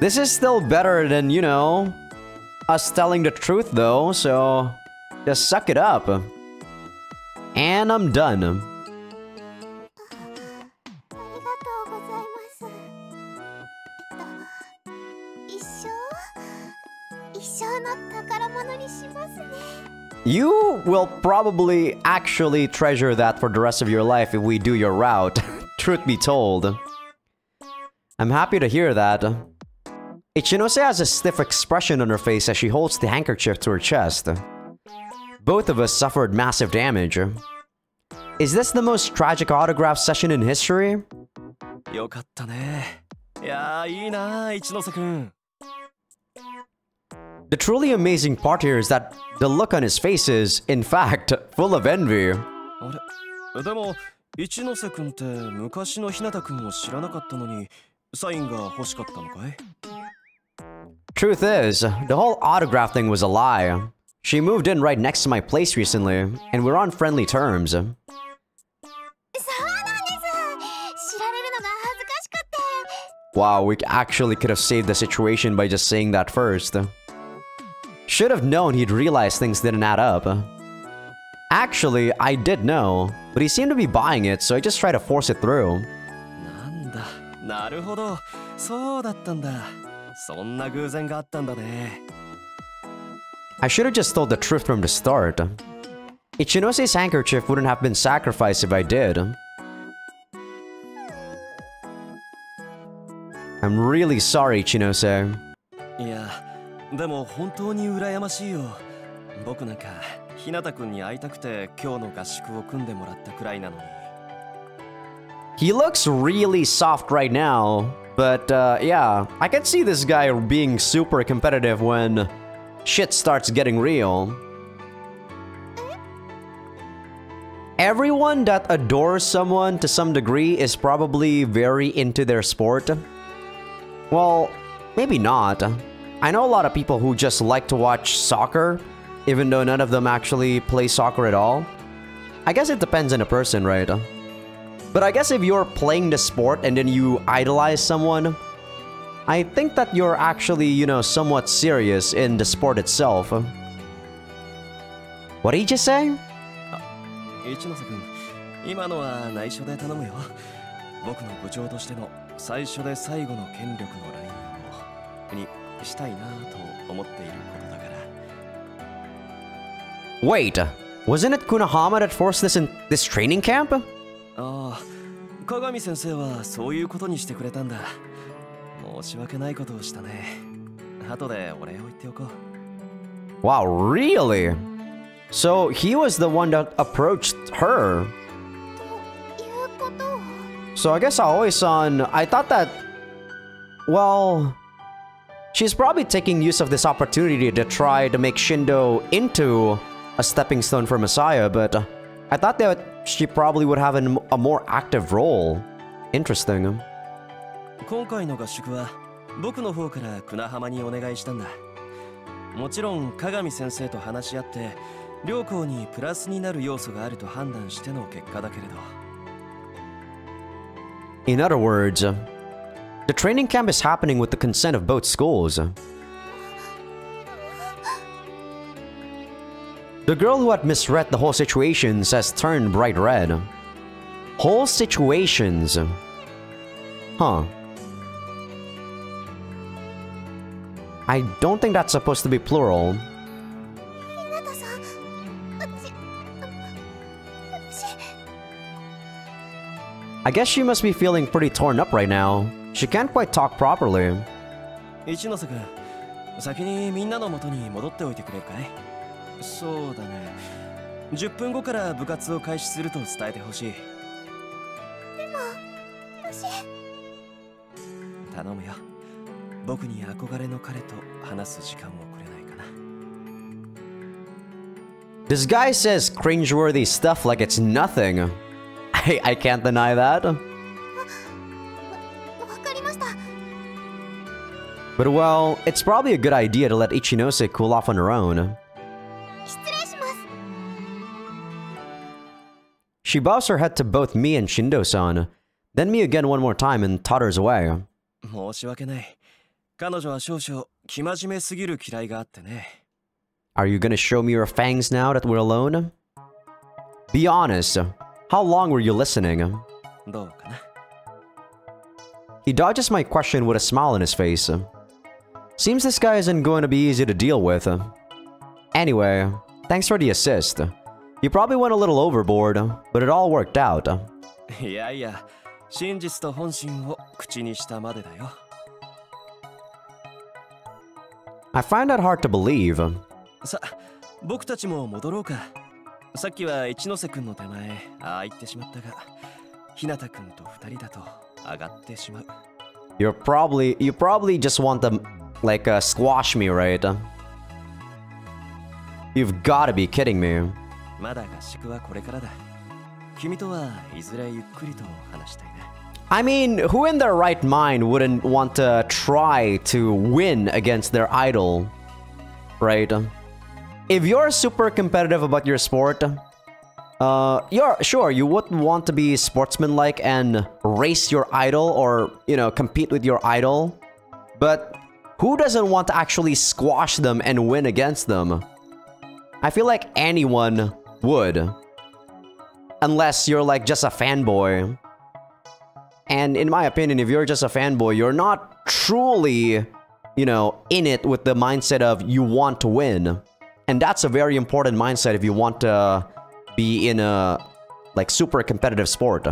This is still better than, you know, us telling the truth though, so just suck it up. And I'm done. You will probably actually treasure that for the rest of your life if we do your route, truth be told. I'm happy to hear that. Ichinose has a stiff expression on her face as she holds the handkerchief to her chest. Both of us suffered massive damage. Is this the most tragic autograph session in history? よかったねいやーいいな一ノ瀬くん The truly amazing part here is that the look on his face is, in fact, full of envy. あれでも一ノ瀬君って昔の日向君を知らなかったのにサインが欲しかったのかい Truth is, the whole autograph thing was a lie. She moved in right next to my place recently, and we're on friendly terms. そうなんです知られるのが恥ずかしくって Wow, we actually could have saved the situation by just saying that first. Should have known he'd realize things didn't add up. Actually, I did know, but he seemed to be buying it, so I just tried to force it through. なんだなるほどそうだったんだそんな偶然があったんだね I should have just told the truth from the start. Ichinose's handkerchief wouldn't have been sacrificed if I did. I'm really sorry, Ichinose. いや でも本当に羨ましいよ僕なんか日向君に会いたくて今日の合宿を組んでもらったくらいなのに He looks really soft right now, but uh, yeah, I can see this guy being super competitive when shit starts getting real. Everyone that adores someone to some degree is probably very into their sport. Well, maybe not. I know a lot of people who just like to watch soccer, even though none of them actually play soccer at all. I guess it depends on a person, right? But I guess if you're playing the sport and then you idolize someone, I think that you're actually, you know, somewhat serious in the sport itself. What did he just say? Uh, 一ノ瀬君今のは内緒で頼むよ僕の部長としての最初で最後の権力のラインをにしたいなと思っていることだから Wait, wasn't it Kunahama that forced this in this training camp? ああ鏡先生はそういうことにしてくれたんだ申し訳ないことをしたね後でお礼を言っておこう Wow, really? So he was the one that approached her. ということを So I guess Aoi-san, I thought that, well, She's probably taking use of this opportunity to try to make Shindo into a stepping stone for Masaya, but uh, I thought that she probably would have a more active role. Interesting. 今回の合宿は僕の方から久那浜にお願いしたんだもちろん鏡先生と話し合って両校にプラスになる要素があると判断しての結果だけれど In other words, the training camp is happening with the consent of both schools. The girl who had misread the whole situation has turned bright red. Whole situations. Huh. I don't think that's supposed to be plural. I guess she must be feeling pretty torn up right now. She can't quite talk properly. 一ノ瀬君先にみんなの元に戻っておいてくれるかいそうだね10分後から部活を開始すると伝えてほしい私頼むよ僕に憧れの彼と話す時間をくれないかな This guy says cringeworthy stuff like it's nothing. I, I can't deny that. But well, it's probably a good idea to let Ichinose cool off on her own. 失礼します She bows her head to both me and Shindo-san, then me again one more time and totters away. 申し訳ない彼女は少々生真面目すぎる嫌いがあってね Are you gonna show me your fangs now that we're alone? Be honest, how long were you listening? どうかな He dodges my question with a smile on his face. Seems this guy isn't going to be easy to deal with. Anyway, thanks for the assist. You probably went a little overboard, but it all worked out. いやいや真実と本心を口にしたまでだよ I find that hard to believe. さ僕たちも戻ろうかさっきは一ノ瀬君の手前ああ言ってしまったが日向君と二人だと上がってしまう You're probably you probably just want to like uh, squash me, right? You've gotta be kidding me. まだ合宿はこれからだ君とはいずれゆっくりと話したいな I mean, who in their right mind wouldn't want to try to win against their idol? Right? If you're super competitive about your sport, uh, you're sure you would want to be sportsmanlike and race your idol or, you know, compete with your idol. But who doesn't want to actually squash them and win against them? I feel like anyone would. Unless you're like just a fanboy. And in my opinion, if you're just a fanboy, you're not truly, you know, in it with the mindset of you want to win. And that's a very important mindset if you want to be in a like super competitive sport.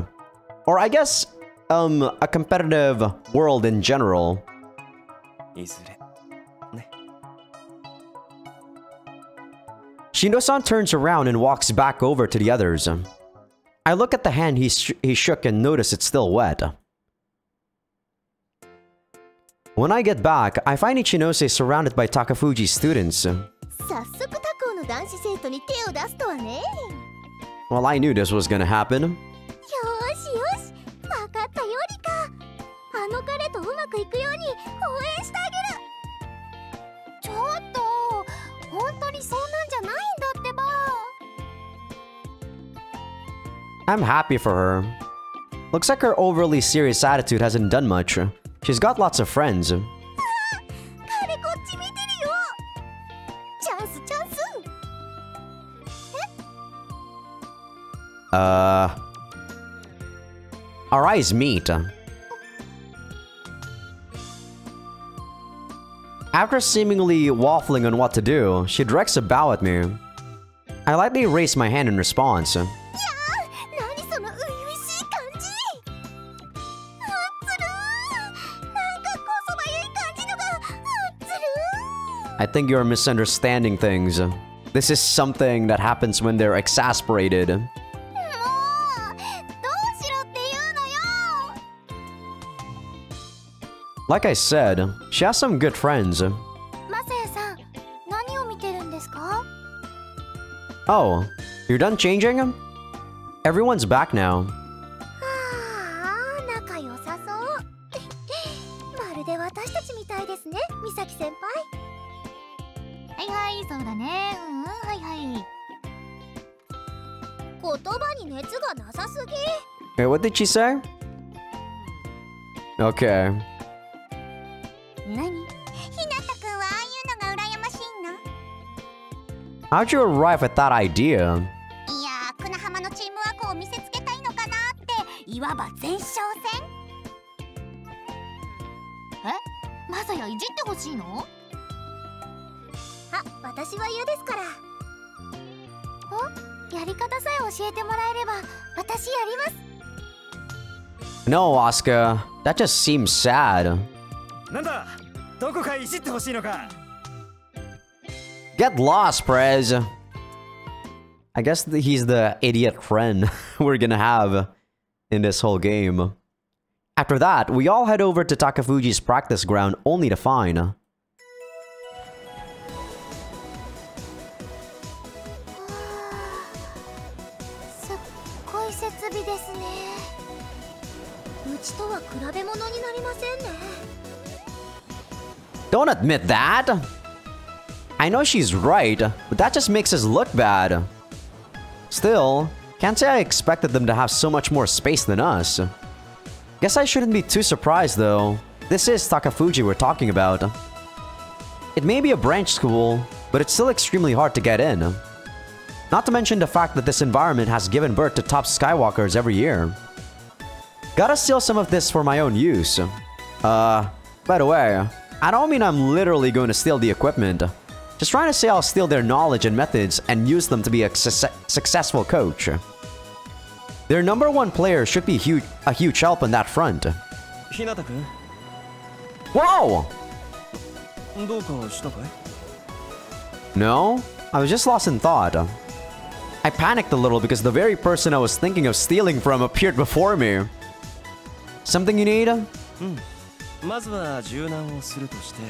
Or I guess um a competitive world in general. いずれね Shindo-san turns around and walks back over to the others. I look at the hand he, sh- he shook and notice it's still wet. When I get back, I find Ichinose surrounded by Takafuji students. 早速他校の男子生徒に手を出すとはね Well, I knew this was gonna happen. I'm happy for her. Looks like her overly serious attitude hasn't done much. She's got lots of friends. Uh... Our eyes meet. After seemingly waffling on what to do, she directs a bow at me. I lightly raise my hand in response. I think you're misunderstanding things. This is something that happens when they're exasperated. Mm, like I said, she has some good friends. Oh, you're done changing? Everyone's back now. Wait, what did she say? Okay. How'd you arrive at that idea? No, Oscar. That just seems sad. Get lost, Prez. I guess he's the idiot friend we're gonna have in this whole game. After that, we all head over to Takafuji's practice ground only to find Don't admit that! I know she's right, but that just makes us look bad. Still, can't say I expected them to have so much more space than us. Guess I shouldn't be too surprised though. This is Takafuji we're talking about. It may be a branch school, but it's still extremely hard to get in. Not to mention the fact that this environment has given birth to top Skywalkers every year. Gotta steal some of this for my own use. Uh, by the way, I don't mean I'm literally going to steal the equipment. Just trying to say I'll steal their knowledge and methods and use them to be a su successful coach. Their number one player should be huge, a huge help on that front. Hinata-kun? Whoa! No, I was just lost in thought. I panicked a little because the very person I was thinking of stealing from appeared before me. Something you need? まずは柔軟をするとして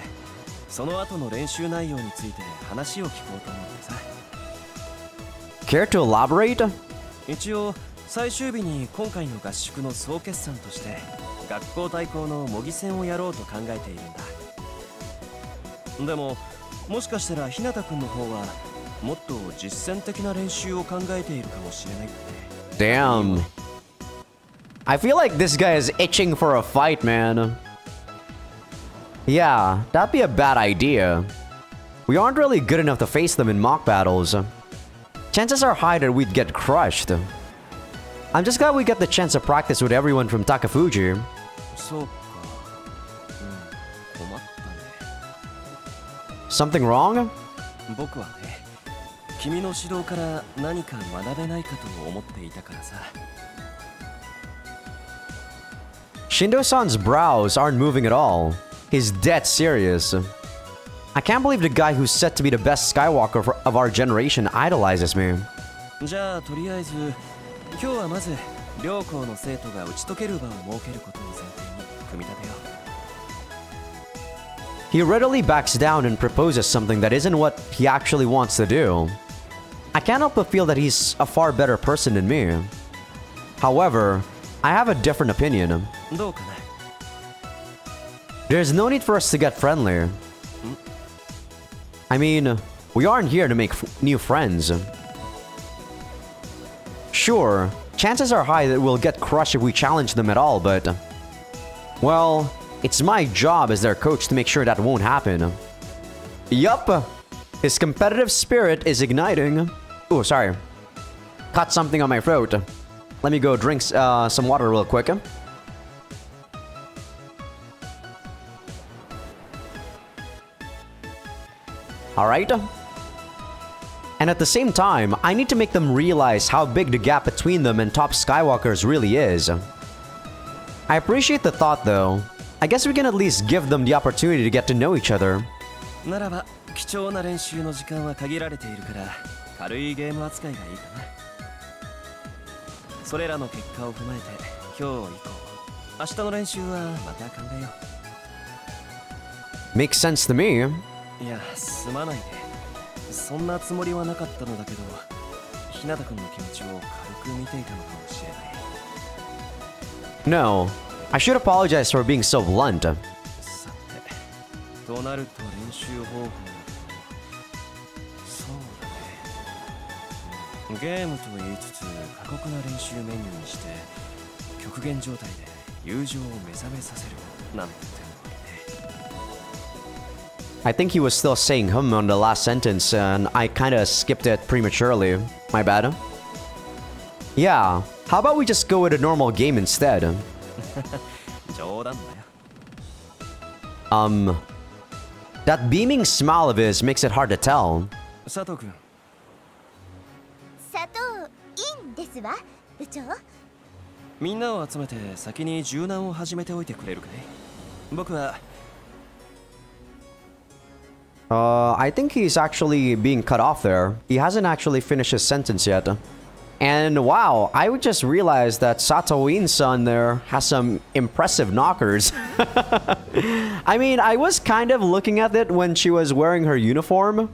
その後の練習内容について話を聞こうと思ってさ Care to elaborate? 一応最終日に今回の合宿の総決算として学校対抗の模擬戦をやろうと考えているんだでももしかしたら日向君の方はもっと実践的な練習を考えているかもしれないって Damn. I feel like this guy is itching for a fight, man. Yeah, that'd be a bad idea. We aren't really good enough to face them in mock battles. Chances are high that we'd get crushed. I'm just glad we got the chance to practice with everyone from Takafuji. Something wrong? Shindo-san's brows aren't moving at all. He's dead serious. I can't believe the guy who's set to be the best Skywalker for, of our generation idolizes me. He readily backs down and proposes something that isn't what he actually wants to do. I can't help but feel that he's a far better person than me. However, I have a different opinion. Um, there's no need for us to get friendlier. I mean, we aren't here to make new friends. Sure, chances are high that we'll get crushed if we challenge them at all, but... Well, it's my job as their coach to make sure that won't happen. Yup! His competitive spirit is igniting. Oh, sorry. cut something on my throat. Let me go drink uh, some water real quick. Alright? And at the same time, I need to make them realize how big the gap between them and top Skywalkers really is. I appreciate the thought though. I guess we can at least give them the opportunity to get to know each other. ならば貴重な練習の時間は限られているから軽いゲーム扱いがいいかな それらの結果を踏まえて今日以降明日の練習はまた考えよ Makes sense to me. ういやすまないねそんなつもりはなかったのだけど日向君の気持ちを軽く見ていたのかもしれない No, I should apologize for being so blunt. さてとなると練習方法ゲームと言いつつ過酷な練習メニューにして極限状態で友情を目覚めさせるなんて手もあるね I think he was still saying hum on the last sentence and I kinda skipped it prematurely. My bad. Yeah, how about we just go with a normal game instead? 冗談だよ Um, that beaming smile of his makes it hard to tell. 佐 ですわ部長みんなを集めて先に柔軟を始めておいてくれるかい僕は Uh, I think he's actually being cut off there. He hasn't actually finished his sentence yet. And wow, I would just realize that Satoin's son there has some impressive knockers. I mean, I was kind of looking at it when she was wearing her uniform.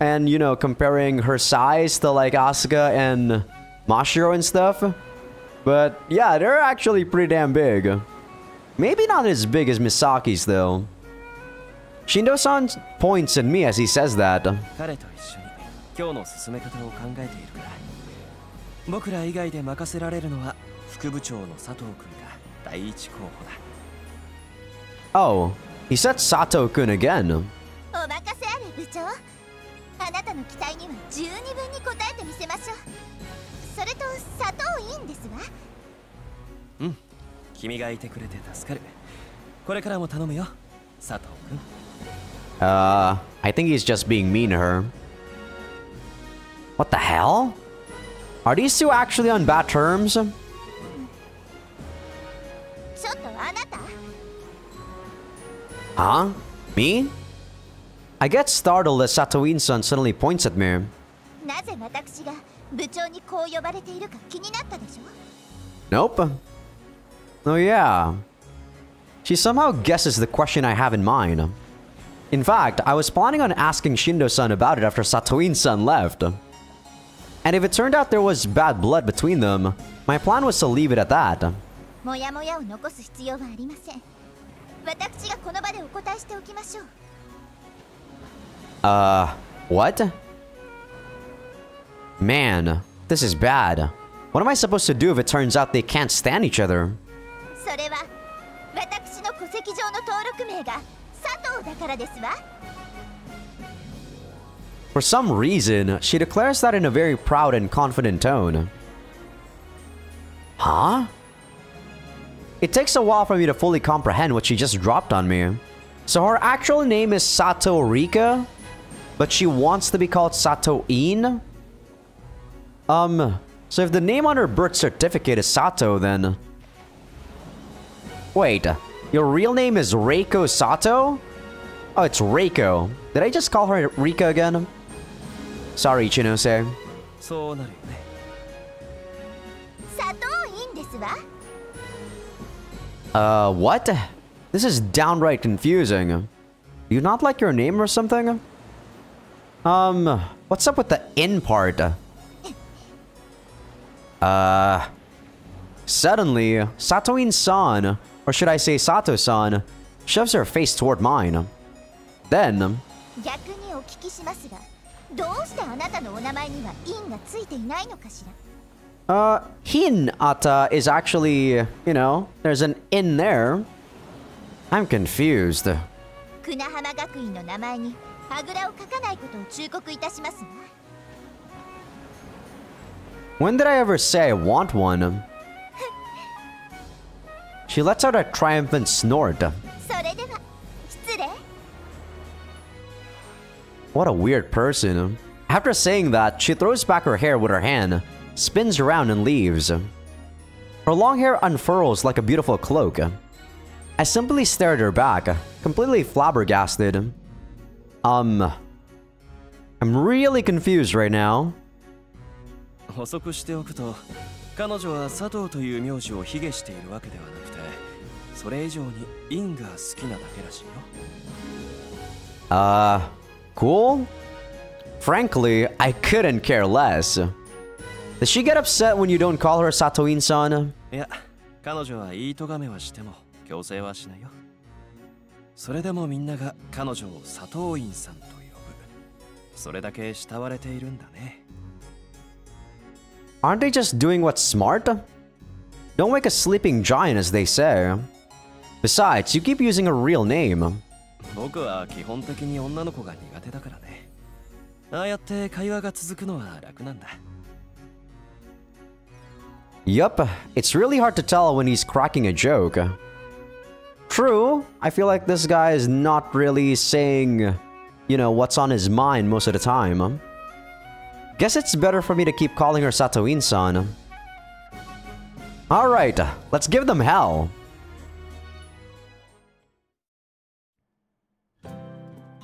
And, you know, comparing her size to like Asuka and Mashiro and stuff. But yeah, they're actually pretty damn big. Maybe not as big as Misaki's though. Shindo-san points at me as he says that. 彼と一緒に今日の進め方を考えているから僕ら以外で任せられるのは副部長の佐藤君が第一候補だ Oh, he said Sato-kun again. お任せあれ部長あなたの期待には十二分に応えてみせましょう それと砂糖いいんですわ君がいてくれて助かるこれからも頼むよ佐藤君 Uh, I think he's just being mean to her. What the hell? Are these two actually on bad terms? ちょっとあなた Huh? Me? I get startled as Satoin-san suddenly points at me. なぜ私が部長にこう呼ばれているか気になったでしょ Nope. Oh yeah. She somehow guesses the question I have in mind. In fact, I was planning on asking Shindo-san about it after Satoin-san left. And if it turned out there was bad blood between them, my plan was to leave it at that. もやもやを残す必要はありません私がこの場でお答えしておきましょう Uh, what? Man, this is bad. What am I supposed to do if it turns out they can't stand each other? For some reason, she declares that in a very proud and confident tone. Huh? It takes a while for me to fully comprehend what she just dropped on me. So her actual name is Sato Rika, but she wants to be called Sato In? Um, so if the name on her birth certificate is Sato, then... Wait, your real name is Reiko Sato? Oh, it's Reiko. Did I just call her Rika again? Sorry, Chinose. Uh, what? This is downright confusing. Do you not like your name or something? Um, what's up with the in part? Uh, suddenly, Satoin-san, or should I say Sato-san, shoves her face toward mine. Then, 逆にお聞きしますがどうしてあなたのお名前には「院」がついていないのかしら uh, Hinata is actually, you know, there's an in there. I'm confused. 久那浜学院の名前にあぐらをかかないことを忠告いたしますわ When did I ever say I want one? She lets out a triumphant snort. What a weird person. After saying that, she throws back her hair with her hand, spins around and leaves. Her long hair unfurls like a beautiful cloak. I simply stare at her back, completely flabbergasted. Um... I'm really confused right now. 補足しておくと彼女は佐藤という名字を卑下しているわけではなくてそれ以上に因が好きなだけらしいよ Uh, cool? Frankly, I couldn't care less. Does she get upset when you don't call her Satoin-san? いや彼女は言いとがめはしても強制はしないよそれでもみんなが彼女を佐藤院さんと呼ぶそれだけ慕われているんだね Aren't they just doing what's smart? Don't wake a sleeping giant, as they say. Besides, you keep using a real name. 僕は基本的に女の子が苦手だからねああやって会話が続くのは楽なんだ Yup, it's really hard to tell when he's cracking a joke. True, I feel like this guy is not really saying, you know, what's on his mind most of the time. I guess it's better for me to keep calling her Satoin-san. Alright, let's give them hell.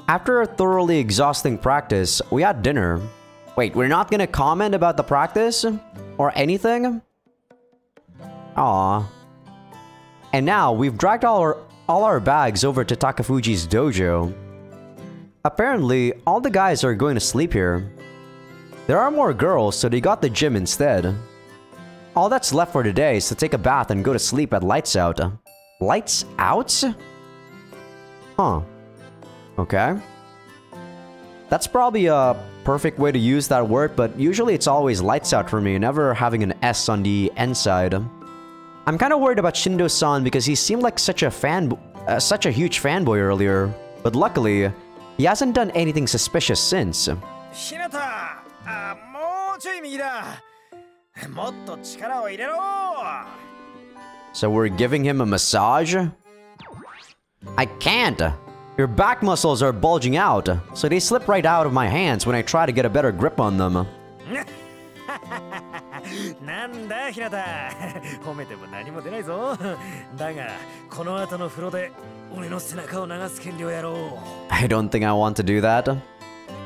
After a thoroughly exhausting practice, we had dinner. Wait, we're not gonna comment about the practice? Or anything? Aw. And now, we've dragged all our, all our bags over to Takafuji's dojo. Apparently, all the guys are going to sleep here. There are more girls, so they got the gym instead. All that's left for today is to take a bath and go to sleep at lights out. Lights out? Huh. Okay. That's probably a perfect way to use that word, but usually it's always lights out for me, never having an S on the end side. I'm kind of worried about Shindo-san because he seemed like such a fan, uh, such a huge fanboy earlier. But luckily, he hasn't done anything suspicious since. Hinata! うちょい右だもっと力を入れろ So we're giving him a massage? I can't! Your back muscles are bulging out, so they slip right out of my hands when I try to get a better grip on them. なんだひなた褒めても何も出ないぞだがこの後の風呂で俺の背中を流す権利をやろう I don't think I want to do that.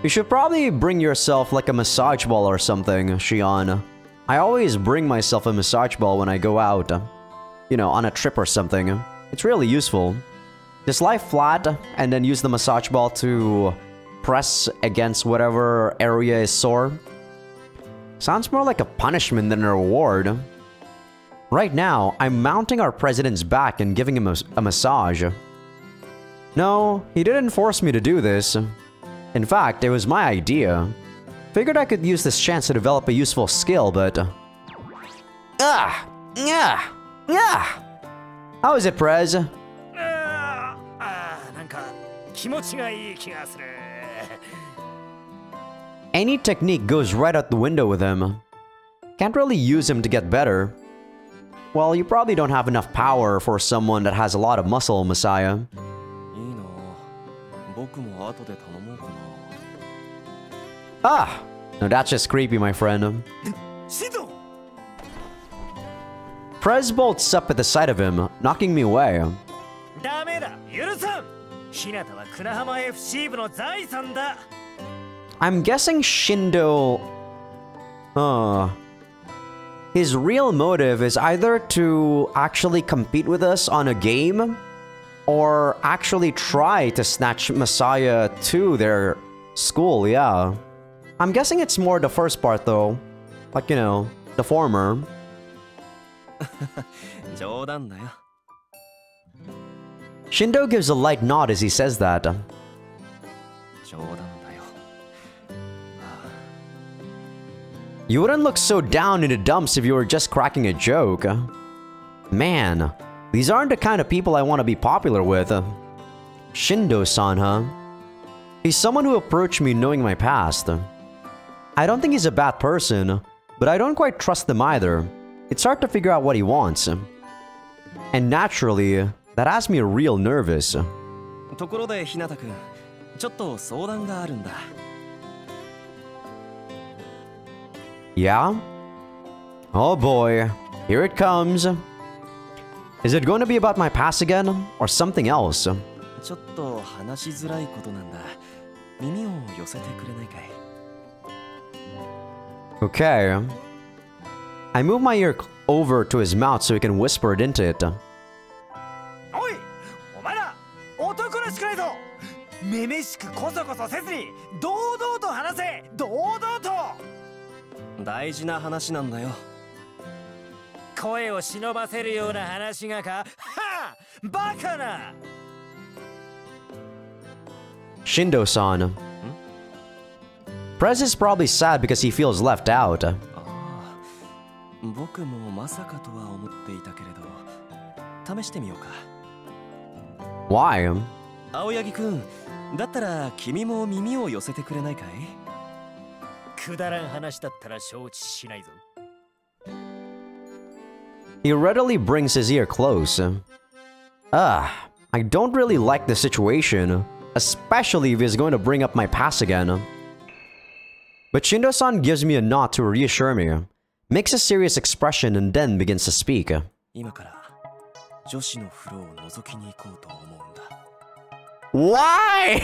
you should probably bring yourself like a massage ball or something, Shion. I always bring myself a massage ball when I go out. You know, on a trip or something. It's really useful. Just lie flat and then use the massage ball to press against whatever area is sore. Sounds more like a punishment than a reward. Right now, I'm mounting our president's back and giving him a, a massage. No, he didn't force me to do this. In fact, it was my idea. Figured I could use this chance to develop a useful skill, but... Ah! Yeah! Yeah! How is it, Prez? Any technique goes right out the window with him. Can't really use him to get better. Well, you probably don't have enough power for someone that has a lot of muscle, Masaya. Ah! No, that's just creepy, my friend. Um, Prez bolts up at the sight of him, knocking me away. I'm guessing Shindo... Uh... His real motive is either to actually compete with us on a game, or actually try to snatch Masaya to their school, yeah. I'm guessing it's more the first part though. Like, you know, the former. 冗談だよ Shindo gives a light nod as he says that. 冗談だよ You wouldn't look so down in the dumps if you were just cracking a joke. Man, these aren't the kind of people I want to be popular with. Shindo-san, huh? He's someone who approached me knowing my past. I don't think he's a bad person, but I don't quite trust him either. It's hard to figure out what he wants. And naturally, that has me real nervous. ところで日向くんちょっと相談があるんだ Yeah? Oh boy, here it comes. Is it going to be about my past again, or something else? ちょっと話しづらいことなんだ耳を寄せてくれないかい Okay. I move my ear over to his mouth so he can whisper it into it. Oi! 声を忍ばせるような話がかはあバカな Shindo-san Prez is probably sad because he feels left out. ああ僕もまさかとは思っていたけれど試してみようか Why? 青柳くんだったら君も耳を寄せてくれないかいくだらん話だったら承知しないぞ He readily brings his ear close. Ah, I don't really like the situation, especially if he's going to bring up my past again. But Shindo-san gives me a nod to reassure me, makes a serious expression and then begins to speak. Why?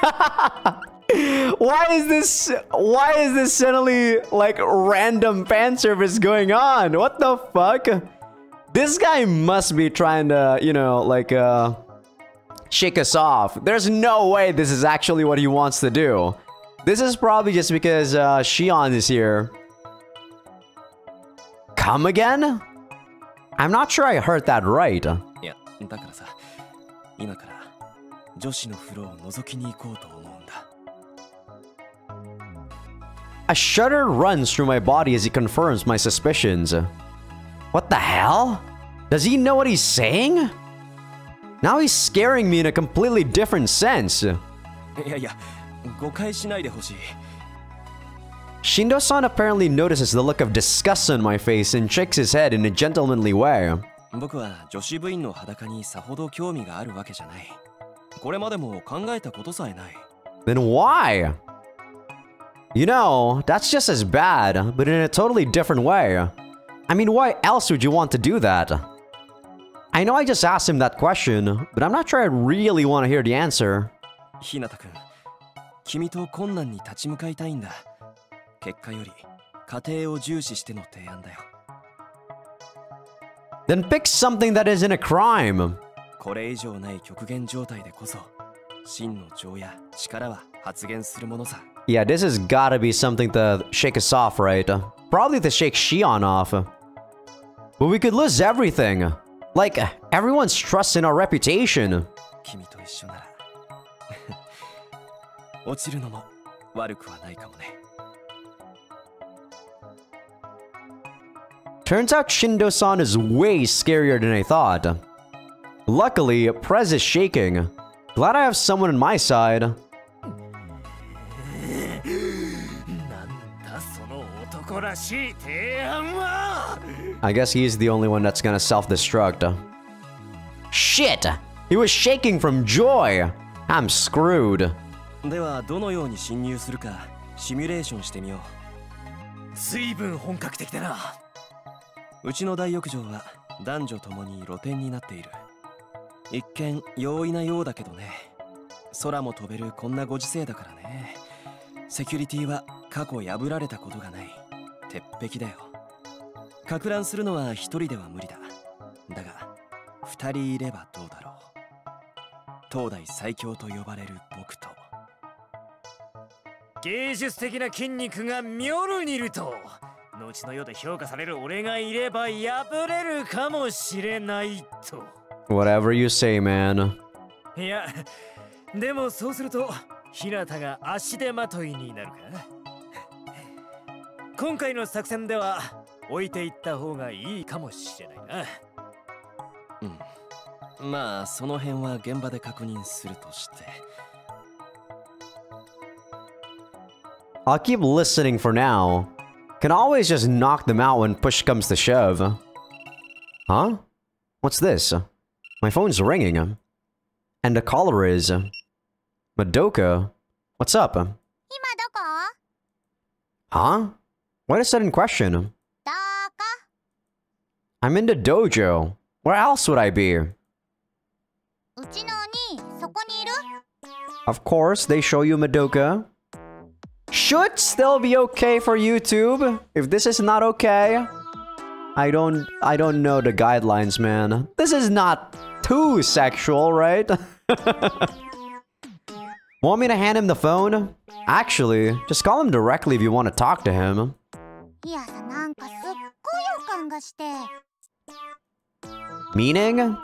why is this why is this suddenly like random fan service going on? What the fuck? This guy must be trying to, you know, like uh shake us off. There's no way this is actually what he wants to do. This is probably just because uh Shion is here. Come again? I'm not sure I heard that right. いやだからさ今から女子の風呂を覗きに行こうと思うんだ A shudder runs through my body as he confirms my suspicions. What the hell? Does he know what he's saying? Now he's scaring me in a completely different sense. いや いや誤解しないでほしい Shindo-san apparently notices the look of disgust on my face and shakes his head in a gentlemanly way. 僕は女子部員の裸にさほど興味があるわけじゃないこれまでも考えたことさえない Then why? You know, that's just as bad, but in a totally different way. I mean, why else would you want to do that? I know I just asked him that question, but I'm not sure I really want to hear the answer. ひなたくん 君と困難に立ち向かいたいんだ結果より家庭を重視しての提案だよ Then pick something that isn't a crime. これ以上ない極限状態でこそ真の情や力は発現するものさ Yeah, this has gotta be something to shake us off, right? Probably to shake Shion off. But we could lose everything. Like, everyone's trust in our reputation. 君と一緒なら落ちるのも悪くはないかもね Turns out Shindo-san is way scarier than I thought. Luckily, Prez is shaking. Glad I have someone on my side. なんだその男らしい提案は I guess he's the only one that's gonna self-destruct. Shit! He was shaking from joy! I'm screwed. ではどのように侵入するかシミュレーションしてみよ随分本格的だな。ううちの大浴場は男女ともに露天になっている。一見容易なようだけどね。空も飛べるこんなご時世だからね。セキュリティは過去破られたことがない。鉄壁だよ。か乱するのは一人では無理だ。だが二人いればどうだろう。東大最強と呼ばれる僕と芸術的な筋肉がミョルニルと後の世で評価される俺がいれば破れるかもしれないと。Whatever you say, man. いやでもそうすると日向が足手まといになるか今回の作戦では置いていった方がいいかもしれないな。うん。まあその辺は現場で確認するとして I'll keep listening for now. Can always just knock them out when push comes to shove. Huh? What's this? My phone's ringing. And the caller is... Madoka? What's up? Huh? What a sudden question. I'm in the dojo. Where else would I be? Of course, they show you Madoka should still be okay for YouTube. If this is not okay, I don't I don't know the guidelines, man. This is not too sexual, right? want me to hand him the phone? Actually, just call him directly if you want to talk to him. Meaning?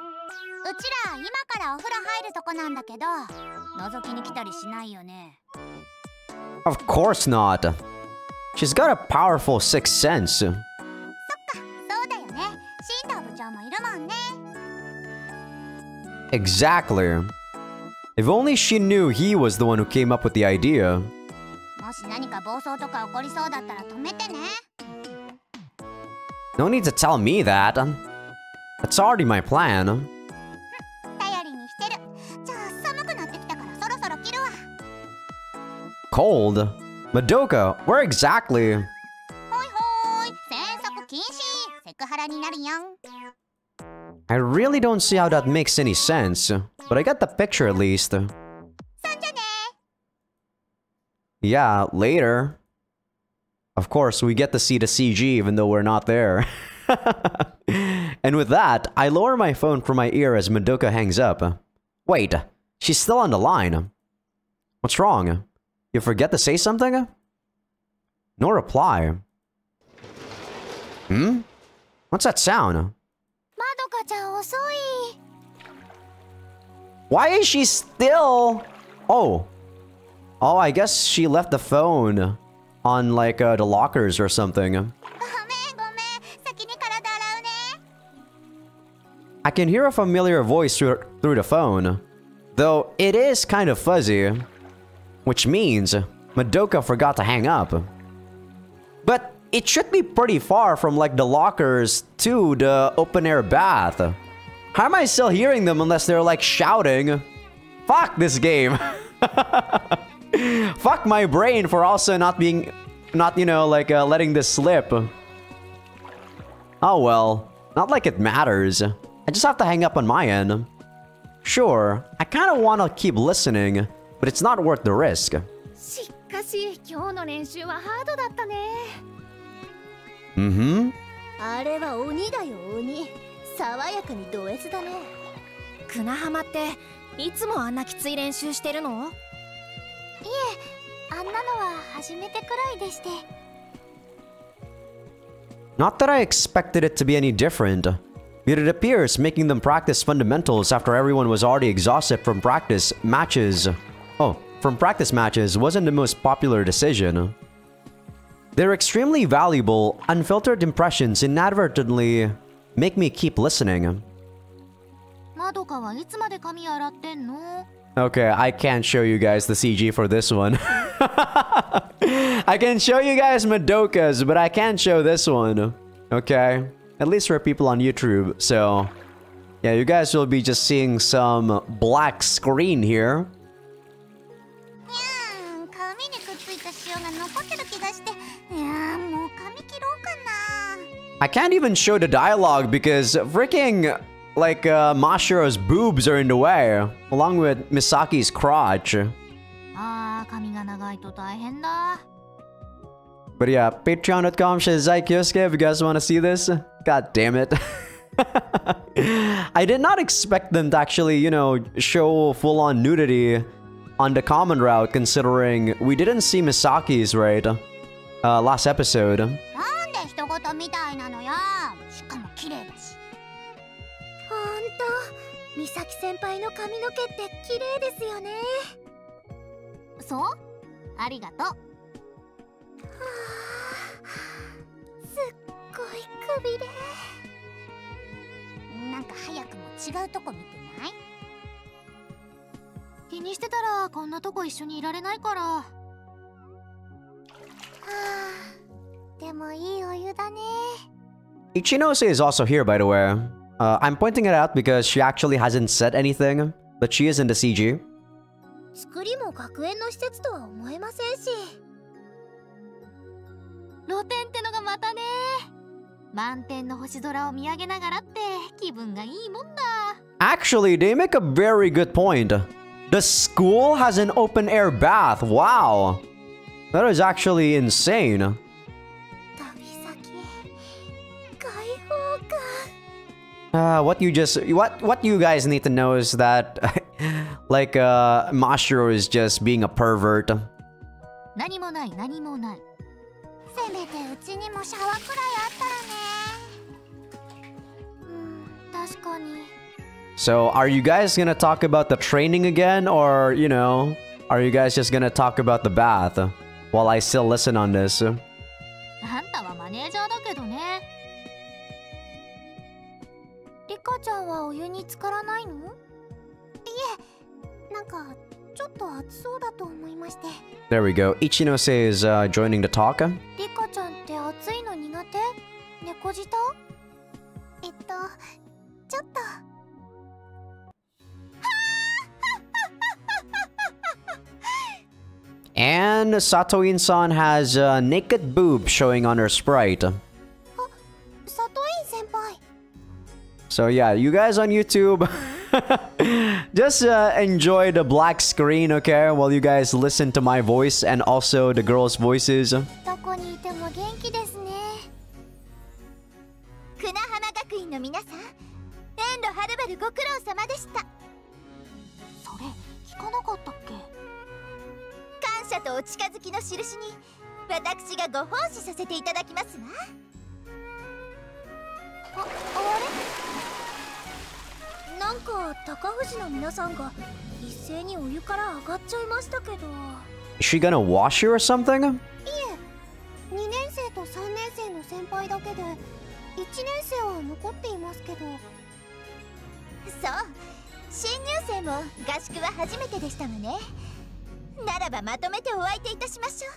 Of course not. She's got a powerful sixth sense. Exactly. If only she knew he was the one who came up with the idea. No need to tell me that. That's already my plan. cold. Madoka, where exactly? I really don't see how that makes any sense, but I got the picture at least. Yeah, later. Of course, we get to see the CG even though we're not there. and with that, I lower my phone from my ear as Madoka hangs up. Wait, she's still on the line. What's wrong? You forget to say something? No reply. Hmm? What's that sound? Why is she still... Oh. Oh, I guess she left the phone on, like, uh, the lockers or something. I can hear a familiar voice through, through the phone, though it is kind of fuzzy which means Madoka forgot to hang up. But it should be pretty far from like the lockers to the open air bath. How am I still hearing them unless they're like shouting? Fuck this game. Fuck my brain for also not being, not, you know, like uh, letting this slip. Oh well, not like it matters. I just have to hang up on my end. Sure, I kind of want to keep listening, but it's not worth the risk. しかし今日の練習はハードだったね Mm-hmm. あれは鬼だよ鬼爽やかにド S だね砂浜っていつもあんなきつい練習してるのいえ あんなのは初めてくらいでして Not that I expected it to be any different. Yet it appears making them practice fundamentals after everyone was already exhausted from practice matches. Oh, from practice matches wasn't the most popular decision. Their extremely valuable, unfiltered impressions inadvertently make me keep listening. Okay, I can't show you guys the CG for this one. I can show you guys Madoka's, but I can't show this one. Okay, at least for people on YouTube, so... Yeah, you guys will be just seeing some black screen here. I can't even show the dialogue because freaking, like, uh, Mashiro's boobs are in the way, along with Misaki's crotch. Ah, but yeah, patreon.com Shizaikyosuke if you guys want to see this. God damn it. I did not expect them to actually, you know, show full-on nudity on the common route considering we didn't see Misaki's raid uh, last episode. 事みたいなのよ。しかも綺麗だし。ほんと美咲先輩の髪の毛って綺麗ですよね。そう？ありがとう。はあすっごいくびれなんか早くも違うとこ見てない？気にしてたらこんなとこ一緒にいられないから。はあ Ichinose is also here, by the way. Uh, I'm pointing it out because she actually hasn't said anything, but she is in the CG. Actually, they make a very good point. The school has an open-air bath, wow! That is actually insane. Uh, what you just what what you guys need to know is that like uh Mashiro is just being a pervert. So are you guys gonna talk about the training again or you know are you guys just gonna talk about the bath while I still listen on this? リカちゃんはお湯に浸からないのいえなんかちょっと暑そうだと思いまして There we go. Ichinose is uh, joining the talk. リカちゃんって暑いの苦手猫舌えっとちょっと And Satoin-san has a naked boob showing on her sprite. So yeah, you guys on YouTube, just uh, enjoy the black screen, okay? While you guys listen to my voice and also the girls' voices. どこにいても元気ですね船浜学院の皆さん遠路はるばるご苦労様でしたそれ聞かなかったっけ感謝とお近づきの印に私がご奉仕させていただきますわああれなんか高藤の皆さんが一斉にお湯から上がっちゃいましたけど Is she gonna wash you or something? 2年生と3年生の先輩だけで1年生は残っていますけどそう新入生も合宿は初めてでしたわねならばまとめてお相手いたしましょ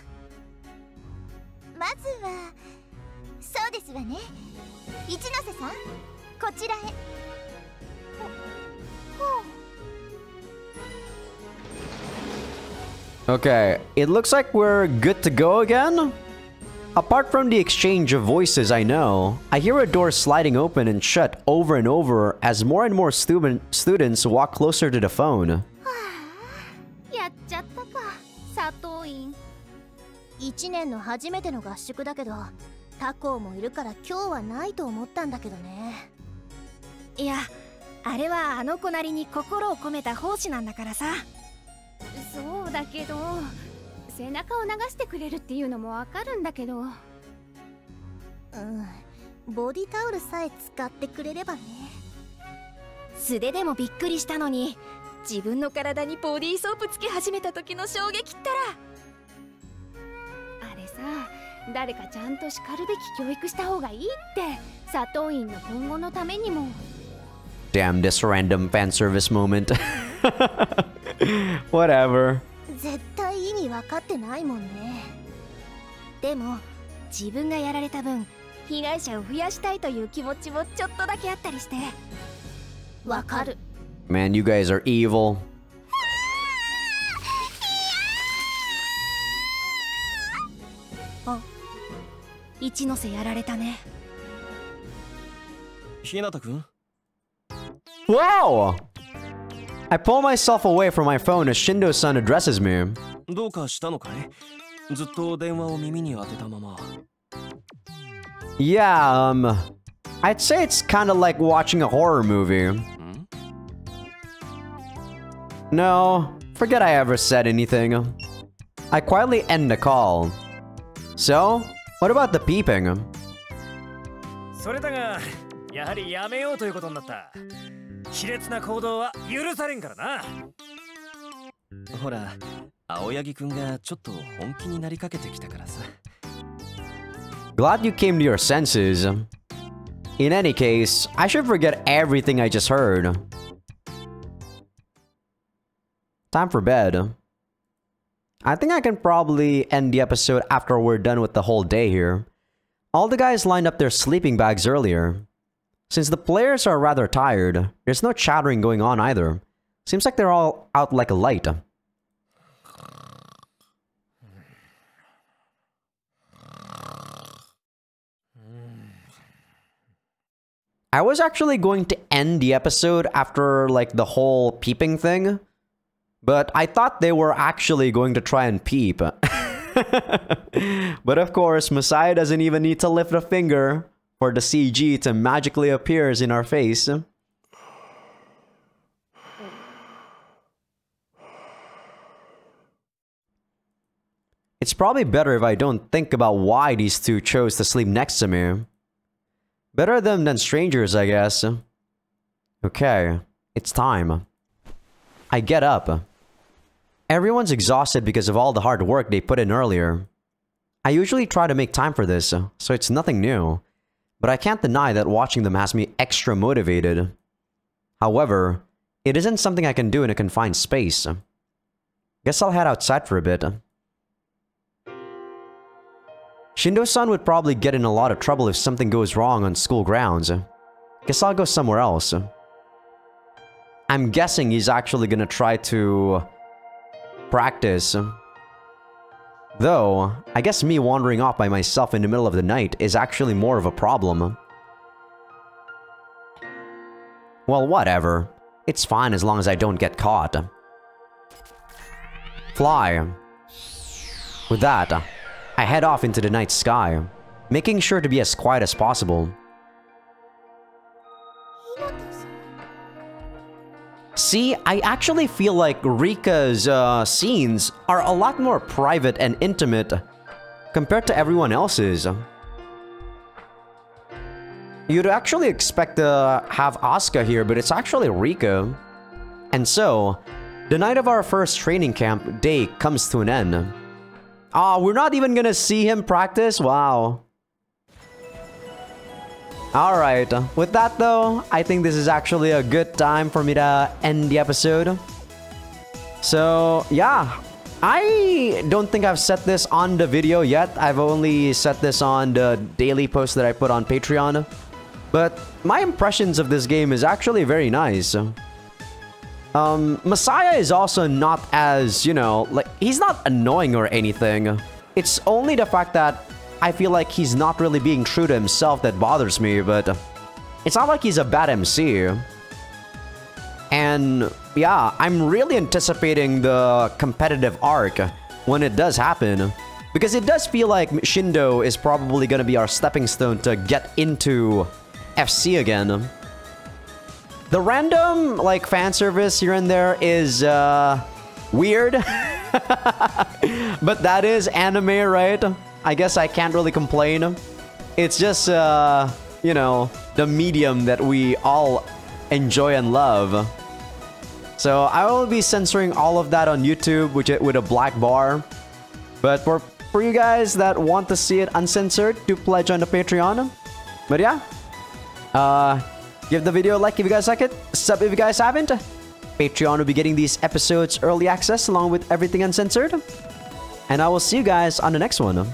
うまずは そうですわね一ノ瀬さんこちらへほ Okay, it looks like we're good to go again? Apart from the exchange of voices I know, I hear a door sliding open and shut over and over as more and more student students walk closer to the phone. やっちゃったか佐藤院1年の初めての合宿だけど 他校もいるから今日はないと思ったんだけどね。いやあれはあの子なりに心を込めた奉仕なんだからさ。そうだけど背中を流してくれるっていうのもわかるんだけど。うんボディタオルさえ使ってくれればね。素手でもびっくりしたのに自分の体にボディーソープつけ始めた時の衝撃ったら。あれさ誰かちゃんと叱るべき教育した方がいいって佐藤院の今後のためにも Damn this random fan service moment. Whatever. 絶対意味分かってないもんねでも自分がやられた分被害者を増やしたいという気持ちもちょっとだけあったりしてわかる Man, you guys are evil. 一ノ瀬やられたね日向君 Wow! I pull myself away from my phone as Shindo-san addresses me. どうかしたのかいずっと電話を耳に当てたまま Yeah, um... I'd say it's kinda like watching a horror movie. No, forget I ever said anything. I quietly end the call. So, what about the peeping? それだがやはりやめようということになった卑劣な行動は許されんからなほら青柳君がちょっと本気になりかけてきたからさ Glad you came to your senses. In any case, I should forget everything I just heard. Time for bed. I think I can probably end the episode after we're done with the whole day here. All the guys lined up their sleeping bags earlier. Since the players are rather tired, there's no chattering going on either. Seems like they're all out like a light. I was actually going to end the episode after like the whole peeping thing, but I thought they were actually going to try and peep. but of course, Masaya doesn't even need to lift a finger for the CG to magically appears in our face. It's probably better if I don't think about why these two chose to sleep next to me. Better them than strangers, I guess. Okay, it's time. I get up. Everyone's exhausted because of all the hard work they put in earlier. I usually try to make time for this, so it's nothing new. But I can't deny that watching them has me extra motivated. However, it isn't something I can do in a confined space. Guess I'll head outside for a bit. Shindo-san would probably get in a lot of trouble if something goes wrong on school grounds. Guess I'll go somewhere else. I'm guessing he's actually gonna try to practice. Though, I guess me wandering off by myself in the middle of the night is actually more of a problem. Well, whatever. It's fine as long as I don't get caught. Fly. With that, I head off into the night sky, making sure to be as quiet as possible. See, I actually feel like Rika's uh, scenes are a lot more private and intimate compared to everyone else's. You'd actually expect to have Asuka here, but it's actually Rika. And so, the night of our first training camp day comes to an end. Ah, we're not even gonna see him practice? Wow. Alright, with that though, I think this is actually a good time for me to end the episode. So, yeah. I don't think I've set this on the video yet. I've only set this on the daily post that I put on Patreon. But my impressions of this game is actually very nice. Um, Masaya is also not as, you know, like, he's not annoying or anything. It's only the fact that I feel like he's not really being true to himself that bothers me, but it's not like he's a bad MC. And yeah, I'm really anticipating the competitive arc when it does happen. Because it does feel like Shindo is probably gonna be our stepping stone to get into FC again. The random, like, fan service here and there is, uh, weird. but that is anime, right? I guess I can't really complain. It's just, uh, you know, the medium that we all enjoy and love. So I will be censoring all of that on YouTube which with a black bar. But for for you guys that want to see it uncensored, do pledge on the Patreon. But yeah, uh, give the video a like if you guys like it. Sub if you guys haven't. Patreon will be getting these episodes early access along with everything uncensored. And I will see you guys on the next one.